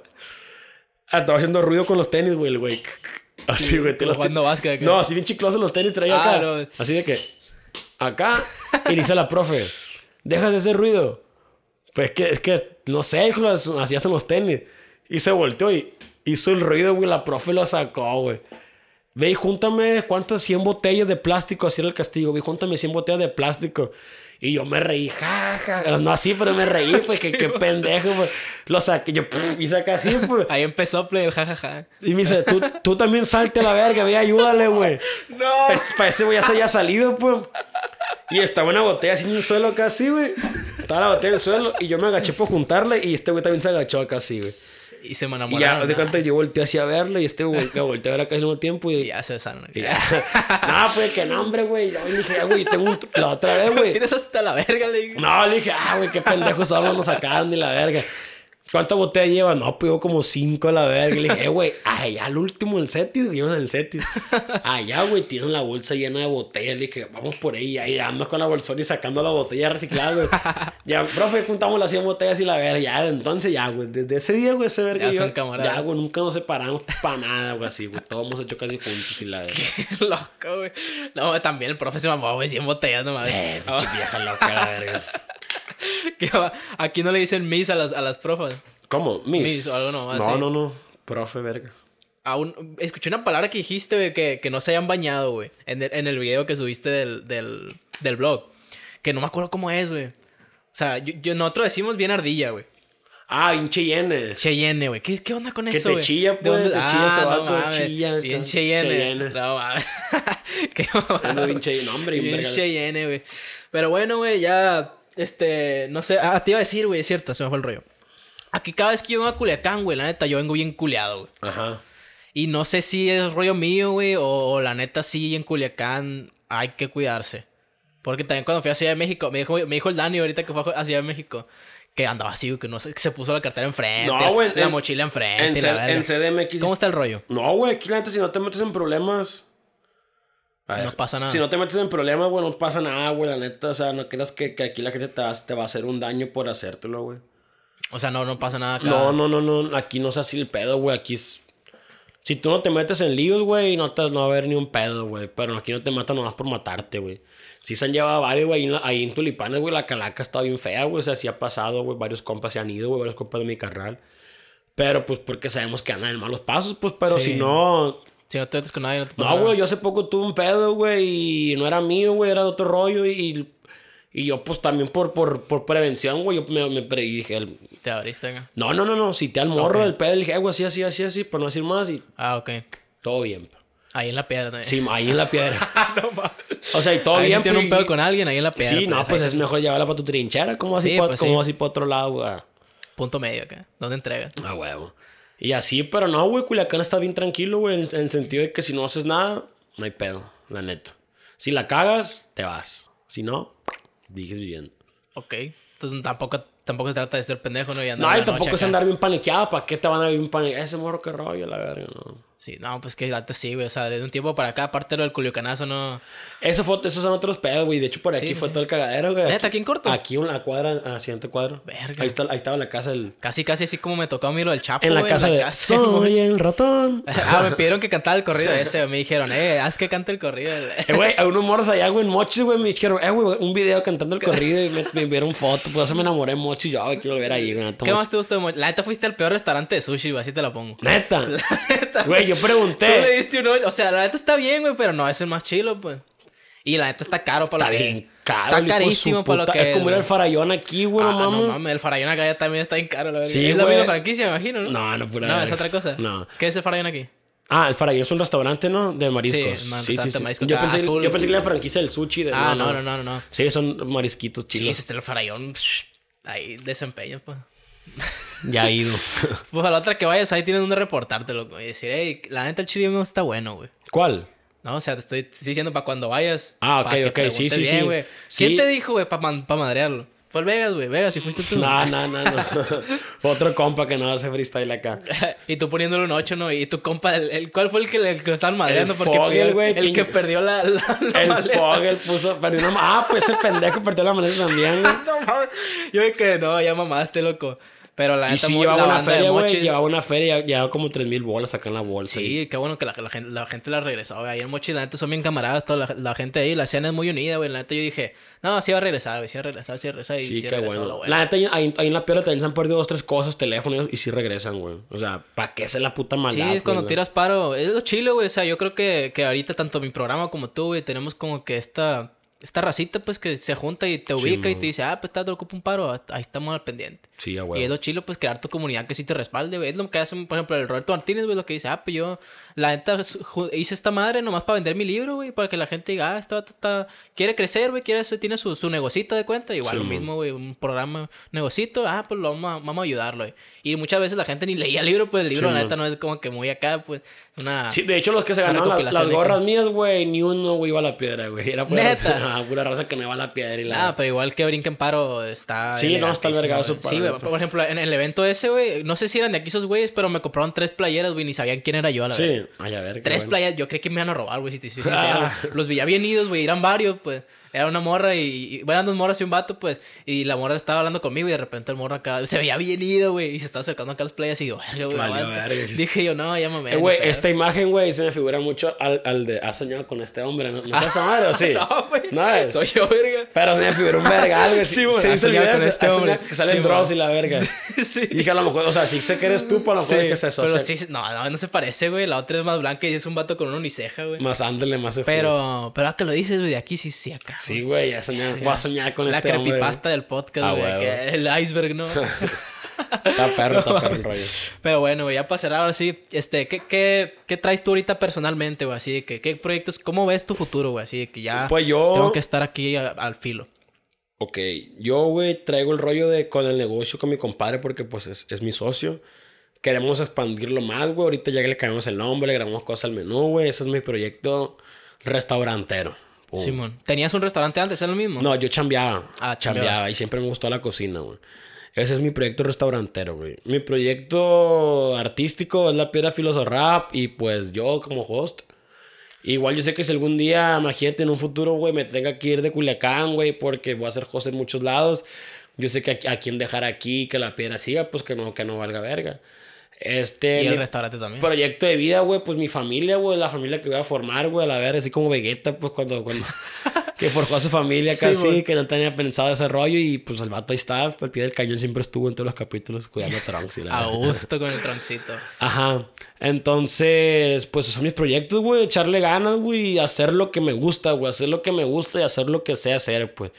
Ah, Estaba haciendo ruido con los tenis, güey, el güey. Así, güey. te los jugando te- básquet. No, así bien chiclosos los tenis traía Ah, acá. no. Así de que. Acá. Y le dice a la profe, deja de hacer ruido. Pues que, es que, no sé, hijo, así hacen los tenis. Y se volteó y hizo el ruido, güey. La profe lo sacó, güey. Ve y júntame, ¿cuántas? 100 botellas de plástico. Así era el castigo. Ve, y júntame 100 botellas de plástico. Y yo me reí, jaja. No así, pero me reí, pues, que qué pendejo, pues. Lo saqué, yo, puf, y saca así, pues. Ahí empezó play el jajaja. Y me dice, tú, tú también salte a la verga, ve, ayúdale, güey. No. Pues para ese güey ya se había salido, pues. Y estaba una botella así en el suelo casi, güey. Estaba la botella en el suelo y yo me agaché por juntarle y este güey también se agachó acá así, güey. Y se me Y ya, enamoraron. de cuenta, yo volteé así a verlo y este güey me volteé a ver acá al mismo tiempo y... Y ya se besaron. y ya. no, pues que no, hombre, güey. Yo le dije, "Ah, güey, tengo un... La otra vez, güey. Tienes hasta la verga, le digo. No, le dije, ah, güey, qué pendejos somos, nos sacaron ni la verga. ¿Cuántas botellas lleva? No, pues yo como cinco a la verga. Y le dije, eh, güey, allá al último el Cetis, en el Cetis. Allá, güey, tienen la bolsa llena de botellas. Le dije, vamos por ahí. Ahí ando con la bolsona y sacando la botella reciclada, güey. Ya, profe, juntamos las 100 botellas y la verga. Ya, entonces ya, güey, desde ese día, güey, ese verga. Ya yo- son camaradas. Ya, güey, nunca nos separamos para nada, güey, así, güey. Todos hemos hecho casi juntos y la verga. Loco, güey. No, también el profe se mamó, güey, 100 botellas nomás. Eh, pinche vieja loca, la verga. ¿Qué va? Aquí no le dicen miss a las, a las profes. ¿Cómo? Miss. Miss o algo No, sí. no, no. Profe, verga. Aún, escuché una palabra que dijiste, güey, que, que no se hayan bañado, güey. En el, en el video que subiste del, del, del blog. Que no me acuerdo cómo es, güey. O sea, yo, yo- nosotros decimos bien ardilla, güey. Ah, hinche Cheyenne. Cheyenne, güey. ¿Qué, ¿Qué onda con Que eso, te güey? chilla, ¿De pues, te chilla el Ah, sobaco, no chilla, Bien Cheyenne. Cheyenne. No mames. Qué Ando mamada. No, hombre, Bien. Cheyenne, güey. Pero bueno, güey, ya. Este. No sé. Ah, te iba a decir, güey, es cierto, se me fue el rollo. Aquí cada vez que yo vengo a Culiacán, güey, la neta, yo vengo bien culeado, güey. Ajá. Y no sé si es rollo mío, güey, o, o la neta sí en Culiacán hay que cuidarse. Porque también cuando fui a Ciudad de México, me dijo, me dijo el Dani ahorita que fue a Ciudad de México, que andaba así, güey, que no sé, que se puso la cartera enfrente, No, la en- mochila enfrente, En, la en CDMX. ¿Cómo está el rollo? No, güey, aquí la neta, si no te metes en problemas. No pasa nada. Si no te metes en problemas, güey, no pasa nada, güey, la neta. O sea, no creas que, que aquí la gente te va, te va a hacer un daño por hacértelo, güey. O sea, no, no pasa nada acá. No, no, no, no. Aquí no es así el pedo, güey. Aquí es. Si tú no te metes en líos, güey, no, te, no va a haber ni un pedo, güey. Pero aquí no te matan nomás por matarte, güey. Sí se han llevado varios, güey. Ahí, ahí en Tulipanes, güey, la calaca está bien fea, güey. O sea, sí ha pasado, güey. Varios compas se han ido, güey. Varios compas de mi carnal. Pero, pues, porque sabemos que andan en malos pasos, pues. Pero Sí. si no... Si no te metes con nadie, no te pasa No, nada. güey. Yo hace poco tuve un pedo, güey. Y no era mío, güey. Era de otro rollo. Y... Y yo, pues, también por, por, por prevención, güey. Yo me, me pre- y dije... el- Te abriste, venga. no, no, no, no. Cité al morro Ok. del pedo. Le dije, "Eh, güey, así, así, así, así. Por no decir más. Y Ah, ok. todo bien. pa. Ahí en la piedra también. Sí, ahí en la piedra. O sea, y todo Ahí bien. si tiene pues, un pedo y- con alguien, ahí en la piedra. Sí, no, pues ahí es mejor llevarla para tu trinchera. ¿Cómo así, Sí, pa- pues sí. así para otro lado, güey? Punto medio acá. ¿Dónde entregas? A huevo. Y así, pero no, güey, Culiacán está bien tranquilo, güey, en, en el sentido de que si no haces nada, no hay pedo, la neta. Si la cagas, te vas. Si no, sigues viviendo. Ok. Entonces tampoco, tampoco se trata de ser pendejo, ¿no? Y andar No, y tampoco es andar bien paniqueado. ¿Para qué te van a ver bien paniqueado? Ese morro que rollo, la verga, no. Sí, no, pues que la neta sí, güey. O sea, desde un tiempo para acá, aparte de lo del culiocanazo, no... Eso fue, esos son otros pedos, güey. De hecho, por aquí Sí, fue sí. todo el cagadero, güey. ¿Neta, aquí en corto? Aquí en la cuadra, a la siguiente cuadra. Verga. Ahí, está, ahí estaba la casa del... Casi, casi así como me tocó a mí lo del Chapo, En la güey, casa de... güey. Soy el ratón. Ah, me pidieron que cantara el corrido ese. Me dijeron, eh, haz que cante el corrido. Eh, güey, a unos morros allá, güey, en Mochis, güey, me dijeron, eh, güey, un video cantando el corrido y me, me vieron fotos, pues eso me enamoré de Mochis, yo, ay, quiero ver ahí, güey. ¿Qué más Mochis. te gustó de Mo- La neta fuiste al peor restaurante de sushi, güey. Así te la pongo. Neta. neta, Güey, yo Tú le pregunté. diste un ocho. O sea, la neta está bien, güey, pero no es el más chilo, pues. Y la neta está caro para Está lo que bien caro. Está carísimo para lo que Es como ir al farallón aquí, güey, Ah, no no mames. mames, el Farallón acá ya también está bien caro, la verdad. Sí, es la misma franquicia, me imagino, ¿no? No, no, pura No, es otra cosa. No. ¿Qué es el Farallón aquí? Ah, el farallón es un restaurante, ¿no? De mariscos. Sí, Sí, sí, sí. mariscos Yo, pensé, azul. yo pensé que la franquicia del sushi. De, Ah, no, no, no, no. no. Sí, son marisquitos Sí, chilos. ese es el Farallón. Ahí desempeño, pues. Ya ido. Pues a la otra que vayas, ahí tienes donde reportarte, loco. Y decir, hey, la neta el chile no está bueno, güey. ¿Cuál? No, o sea, te estoy, te estoy diciendo para cuando vayas. Ah, pa' ok, ok, sí, sí, bien, sí. güey. Sí. ¿Quién te dijo, güey, para madrearlo? Fue el Vegas, güey. Vegas, si fuiste tú. No, no, no, no. Fue otro compa que no hace freestyle acá. y tú poniéndole un 8, ¿no? Y tu compa, el, el- ¿cuál fue el que, el que lo estaban madreando? El Porque Fogel, perdió- güey, El ¿quién- que perdió la, la, la El maleta. Fogel puso. Perdió una. Ah, pues ese pendejo perdió la maleta también, güey. No mames. Yo que no, ya mamaste, loco. Pero la Y neta, mo- llevaba la una feria, güey. Mochis- Llevaba una feria, llevaba como 3 mil bolas acá en la bolsa. y- Sí, qué bueno que la, la gente, la gente la regresó, güey. Ahí en Mochi, la neta, son bien camaradas, toda la, la gente ahí. La escena es muy unida, güey. La neta, yo dije, no, sí va a regresar, güey. Sí va a regresar, sí va a regresar. Y Sí, sí, qué bueno. la neta, ahí, ahí- en la piedra también se han perdido dos, tres cosas, teléfonos, y sí regresan, güey. O sea, ¿para qué hacer la puta Sí, maldad? es cuando güey? tiras paro. Es lo chile, güey. O sea, yo creo que, que ahorita tanto mi programa como tú, güey, tenemos como que esta, esta racita, pues, que se junta y te ubica y te dice, ah, pues, te ocupa un paro. Ahí estamos al pendiente. Sí, a Y es lo chilo, pues, crear tu comunidad que sí te respalde, güey. Es lo que hace, por ejemplo, el Roberto Martínez, güey, lo que dice, ah, pues yo, la neta, hice esta madre nomás para vender mi libro, güey, para que la gente diga, ah, esta está, quiere crecer, güey, quiere, tiene su, su negocito de cuenta. Igual Sí, lo mismo, güey, un programa, negocito, ah, pues lo vamos a, vamos a ayudarlo, güey. Y muchas veces la gente ni leía el libro, pues el libro, Sí, la neta, no es como que muy acá, pues, una... Sí, de hecho, los que se ganaron las, las gorras mías, güey, ni uno, güey, iba a la piedra, güey. Era ¿Neta? raza, pura raza que no iba a la piedra y la. Ah, pero igual que Brinquen Paro está. Sí, no, está el vergazo Sí, güey. Por ejemplo, en el evento ese, güey, no sé si eran de aquí esos güeyes, pero me compraron tres playeras, güey, ni sabían quién era yo a la vez. Sí, ay, a ver. Tres bueno. playeras, yo creí que me iban a robar, güey, si te soy sincero. Los veía bien idos, güey, eran varios, pues. Era una morra y, y- bueno, dos morras y un vato, pues. Y la morra estaba hablando conmigo y de repente el morro acá se veía bien ido, güey, y se estaba acercando acá a las playas y yo, verga, güey. Valió aguanta". verga. Dije yo, no, ya me Eh, güey, esta imagen, güey, se me figura mucho al, al de. ¿Has soñado con este hombre? ¿No, ¿No sabes madre o sí? No, güey. No es. Soy yo, verga. Pero se me figura un vergal, güey. Sí, güey. ¿Se ¿Has soñado con este hombre? Que sale Sí, en Dross y la verga. sí. Dije, a lo mejor, o sea, sí sé que eres tú, pero a lo mejor Sí, es que es eso. Pero sí, no, no, no se parece, güey. La otra es más blanca y es un vato con una uniceja, güey. Más ándale, más Pero, pero ahora que lo dices, güey, de aquí sí, sí, acá. Sí, güey, ya soñé, voy a soñar con La este hombre. creepypasta del podcast, Ah, güey. que El iceberg, ¿no? Está perro, está perro el rollo. pero bueno, güey, ya para cerrar ahora sí, este, ¿qué, qué, qué traes tú ahorita personalmente, güey? Así de que, ¿qué proyectos, cómo ves tu futuro, güey? Así de que ya Pues yo- tengo que estar aquí a- al filo. Ok, yo, güey, traigo el rollo de con el negocio con mi compadre porque, pues, es, es mi socio. Queremos expandirlo más, güey. Ahorita ya que le cambiamos el nombre, le agregamos cosas al menú, güey. Ese es mi proyecto restaurantero. Pum. Simón, ¿tenías un restaurante antes? ¿Es lo mismo? No, yo chambeaba. Ah, chambeaba. chambeaba. Y siempre me gustó la cocina, güey. Ese es mi proyecto restaurantero, güey. Mi proyecto artístico es la piedra filoso rap. Y pues yo como host. Igual yo sé que si algún día, imagínate, en un futuro, güey, me tenga que ir de Culiacán, güey, porque voy a hacer host en muchos lados. Yo sé que a, a quien dejar aquí, que la piedra siga, pues que no, que no valga verga. Este. Y el restaurante también. Proyecto de vida, güey, pues mi familia, güey, la familia que voy a formar, güey, a la ver, así como Vegeta, pues cuando, cuando que forjó a su familia Sí, casi, güey. que no tenía pensado ese rollo y pues el vato ahí está, al pie del cañón siempre estuvo en todos los capítulos cuidando a Trunks y la A gusto con el troncito. Ajá. Entonces, pues esos son mis proyectos, güey. Echarle ganas, güey. Y hacer lo que me gusta, güey. Hacer lo que me gusta y hacer lo que sé hacer, pues.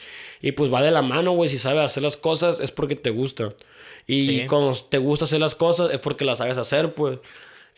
Y pues va de la mano, güey. Si sabes hacer las cosas es porque te gusta. Y Sí. cuando te gusta hacer las cosas es porque las sabes hacer, pues.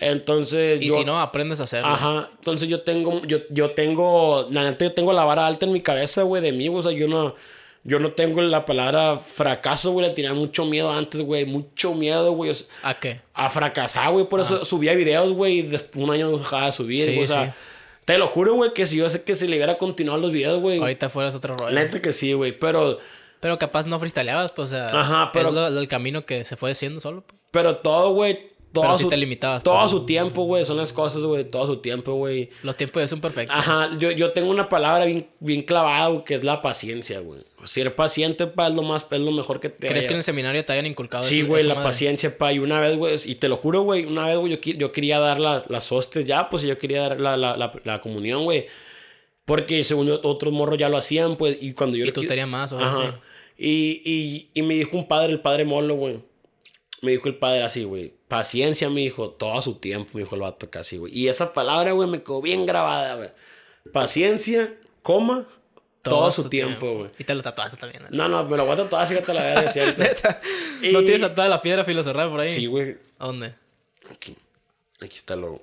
Entonces, Y yo... si no, aprendes a hacerlo. Ajá, entonces yo tengo, yo, yo tengo, la neta yo tengo la vara alta en mi cabeza, güey, de mí, o sea, yo no, yo no tengo la palabra fracaso, güey, le tenía mucho miedo antes, güey, mucho miedo, güey, o sea, ¿A qué? a fracasar, güey, por eso subía videos, güey, y después un año dejaba de subir, Sí, güey, o sea, sí. te lo juro, güey, que si yo sé que si le hubiera continuado los videos, güey, Ahorita fueras otro rollo. neta que sí, güey, pero, Pero capaz no freestyleabas, pues, o sea, Ajá, pero- es lo- lo- el camino que se fue haciendo solo. pues. pero todo, güey, todo Pero su, te limitabas, todo pues. su tiempo, güey, son las cosas, güey, todo su tiempo, güey. Los tiempos son perfectos. Ajá, yo, yo tengo una palabra bien, bien clavada, güey, que es la paciencia, güey. Ser paciente, pa, es lo más, es lo mejor que te ¿Crees vaya- que en el seminario te hayan inculcado Sí, güey, la madre? paciencia, pa. Y una vez, güey, y te lo juro, güey, una vez, güey, yo, yo quería dar las, las hostes ya, pues yo quería dar la, la, la, la comunión, güey. Porque según yo, otros morros ya lo hacían, pues, y cuando yo... Y tú tenías más, o sea, Ajá. Y, y, y me dijo un padre, el padre Molo, güey. Me dijo el padre así, güey. Paciencia, me dijo, todo su tiempo, me dijo el vato casi, güey. Y esa palabra, güey, me quedó bien grabada, güey. Paciencia, coma, todo, su tiempo, güey. Y te lo tatuaste también. ¿no? No, no, me lo voy a tatuar, fíjate la verdad, es cierto. Y- ¿No tienes tatuada la piedra filosorral por ahí? Sí, güey. ¿A dónde? Aquí. Aquí está el logo.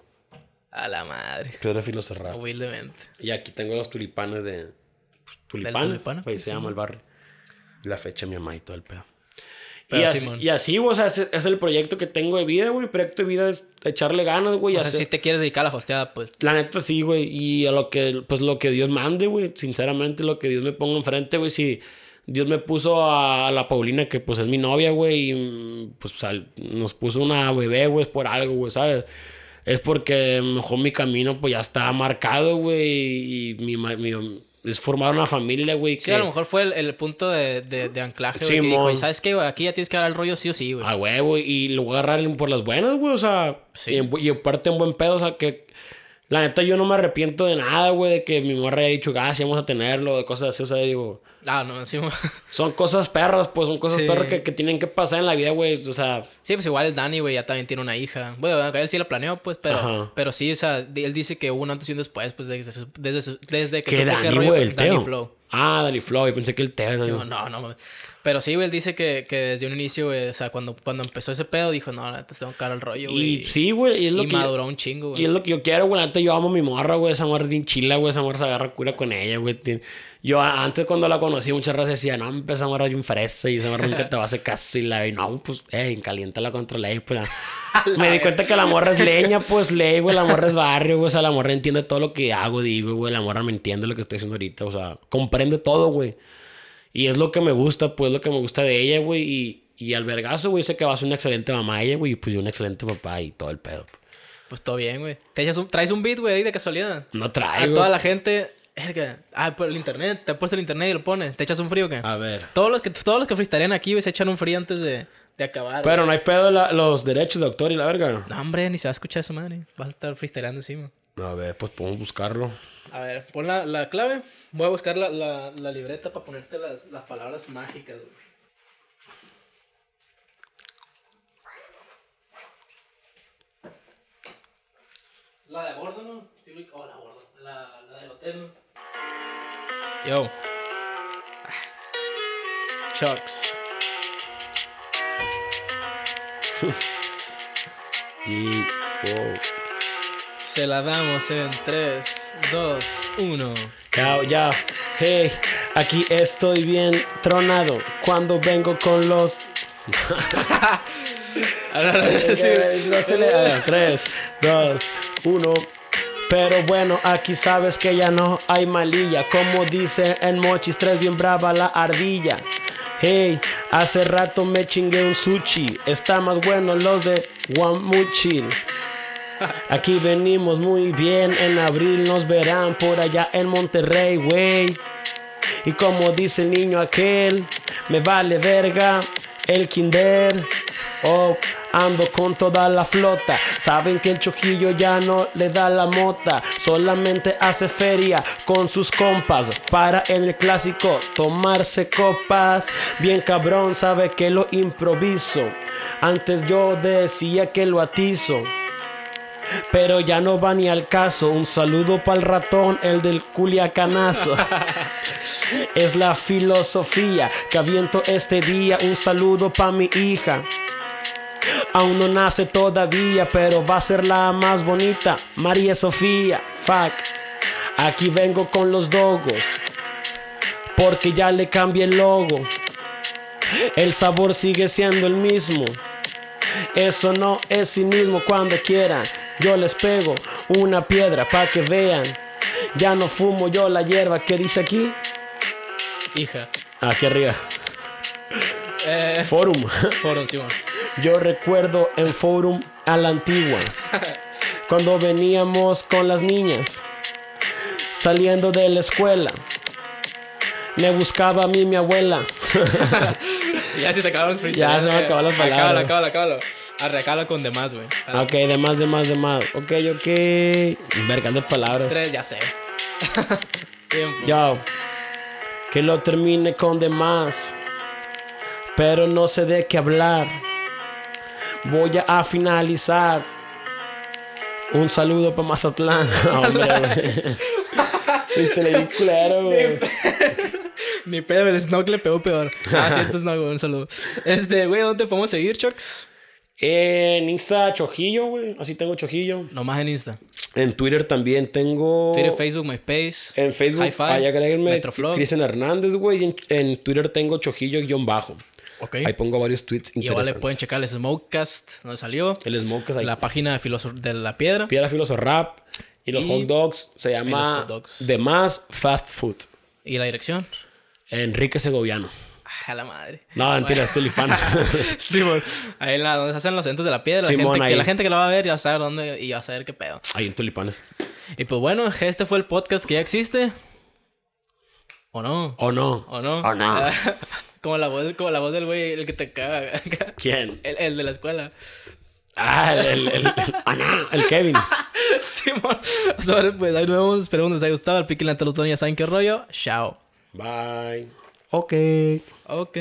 A la madre. Piedra filo cerrado. Humildemente. Y aquí tengo los tulipanes de. pues, tulipanes. tulipano? Se Sí, llama el barrio. La fecha de mi mamá y todo el pedo. Pero, y, así, y así, güey, o sea, ese es el proyecto que tengo de vida, güey. El proyecto de vida es echarle ganas, güey. O sea, hacer- si te quieres dedicar a la hosteada, pues. La neta sí, güey. Y a lo que, pues lo que Dios mande, güey. Sinceramente, lo que Dios me ponga enfrente, güey. Si Dios me puso a la Paulina, que pues es mi novia, güey. Y pues al- nos puso una bebé, güey, es por algo, güey, ¿sabes? Es porque mejor mi camino, pues ya está marcado, güey. Y mi, mi, es formar una familia, güey. Sí, que... a lo mejor fue el, el punto de, de, de anclaje, güey. que dijo, Simón. "Y ¿sabes qué, güey? Aquí ya tienes que dar el rollo sí o sí, güey. A huevo, y lo voy a agarrar por las buenas, güey. O sea, Sí. y, en- y aparte en buen pedo, o sea, que la neta yo no me arrepiento de nada, güey, de que mi morra haya dicho, ah, sí, vamos a tenerlo, de cosas así, o sea, digo, Ah, no, sí, son cosas perras, pues, son cosas Sí. perras que, que tienen que pasar en la vida, güey, o sea, Sí, pues igual el Dani, güey, ya también tiene una hija. Bueno, él sí la planeó, pues, pero, Ajá. pero sí, o sea, él dice que hubo un antes y un después, pues, desde, su- desde, su- desde que que supo Dani, güey, el Dani. Flow. Ah, Dani Flow, yo pensé que el Teo. Sí, ¿no? no. Pero sí, güey, él dice que, que desde un inicio, güey, o sea, cuando, cuando empezó ese pedo, dijo, no, la tengo cara al rollo, güey. y sí, güey, y es lo y que... yo- maduró un chingo, güey. Y es lo que yo quiero, güey. La yo amo a mi morra, güey. Esa morra es bien chila, güey. Esa morra se agarra cura con ella, güey. Yo a- antes cuando la conocí, muchas veces decía, no, esa morra es bien fresa y esa morra nunca te va a hacer caso. Y la y no, pues, eh, caliéntala contra ley, pues. Me di cuenta que la morra es leña, pues, ley, güey. La morra es barrio, güey. O sea, la morra entiende todo lo que hago, digo, güey. La morra me entiende lo que estoy haciendo ahorita. O sea, comprende todo, güey. Y es lo que me gusta, pues, lo que me gusta de ella, güey. Y, y al vergazo, güey, sé que va a ser una excelente mamá ella, güey. Y pues yo un excelente papá y todo el pedo. Pues todo bien, güey. ¿Te echas un- ¿Traes un beat, güey, ahí de casualidad? No A traigo. toda la gente... Verga. Ah, por el internet. Te puesto el internet y lo pones. ¿Te echas un frío o qué? A ver. Todos los que, todos los que freestarían aquí, güey, se echan un frío antes de, de acabar. Pero güey. no hay pedo la- los derechos de autor y la verga. No, hombre, ni se va a escuchar esa madre. Vas a estar freestyleando encima. A ver, pues podemos buscarlo. A ver, pon la, la clave. Voy a buscar la, la, la libreta para ponerte las, las palabras mágicas, güey. La de a bordo, ¿no? Sí. Oh, la bordo. La, la del hotel, ¿no? Yo. Chucks. Y. wow. Se la damos en 3, 2, 1. Cao, ya. Hey, aquí estoy bien tronado. Cuando vengo con los. No se le- a ver, Tres, dos, uno. Pero bueno, aquí sabes que ya no hay malilla. Como dice en Mochis 3, bien brava la ardilla. Hey, hace rato me chingué un sushi. Está más bueno los de Guamuchil. Aquí venimos muy bien. En abril nos verán por allá en Monterrey, güey. Y como dice el niño aquel, me vale verga el kinder. Oh, ando con toda la flota. Saben que el chojillo ya no le da la mota. Solamente hace feria con sus compas. Para el clásico tomarse copas. Bien cabrón, sabe que lo improviso. Antes yo decía que lo atizo. Pero ya no va ni al caso. Un saludo para el ratón, el del culiacanazo. es la filosofía que aviento este día. Un saludo para mi hija. Aún no nace todavía, pero va a ser la más bonita. María Sofía, fuck. Aquí vengo con los dogos. Porque ya le cambié el logo. El sabor sigue siendo el mismo. Eso no es cinismo cuando quieran. Yo les pego una piedra para que vean. Ya no fumo yo la hierba que dice aquí. Hija. Aquí arriba. Eh, Forum. Forum, Simón. Yo recuerdo en Forum a la antigua. Cuando veníamos con las niñas. Saliendo de la escuela. Me buscaba a mí mi abuela. Ya se te acabaron los Ya se me acabaron las palabras. Acábalo, acábalo, acábalo. Arrecalo con demás, güey. ok, de más, de más, de más. Ok, ok. Vergas de palabras. Tres, ya sé. Tiempo. Yo, que lo termine con demás, pero no sé de qué hablar. Voy a finalizar. Un saludo para Mazatlán. Hombre, güey. Viste, le di culero, güey. Ni pedo, el Snog le pegó peor. Ah, cierto, Snog, un saludo. Este, güey, ¿dónde podemos seguir, Chucks? En Insta, Chojillo, güey. Así tengo Chojillo. Nomás en Insta. En Twitter también tengo. Twitter, Facebook, MySpace. En Facebook, ahí agréguenme. Cristian Hernández, güey. En, en Twitter tengo Chojillo-bajo. Ahí pongo varios tweets Y igual le interesantes. pueden checar el Smokecast, donde salió. El Smoke ahí. La página de, Filoso- de la Piedra. Piedra Filoso Rap. Y los Y- hot dogs se llama dogs. The Más Fast Food. Y la dirección. Enrique Segoviano. A la madre. No, mentira, es tulipán. Simón. Ahí en la, donde se hacen los eventos de la piedra. La, Simón, gente, que la gente que lo va a ver ya va a saber dónde y va a saber qué pedo. Ahí en tulipanes. Y pues bueno, este fue el podcast que ya existe. ¿O no? ¿O no? ¿O no? ¿O no? como, la voz, como la voz del güey, el que te caga. ¿Quién? El, el de la escuela. Ah, el, el, el, el- ah, no, el Kevin. Simón. O sea, pues ahí nos vemos. Esperemos les haya gustado. El pique en la ya saben qué rollo. Chao. Bye. Ok. Ok.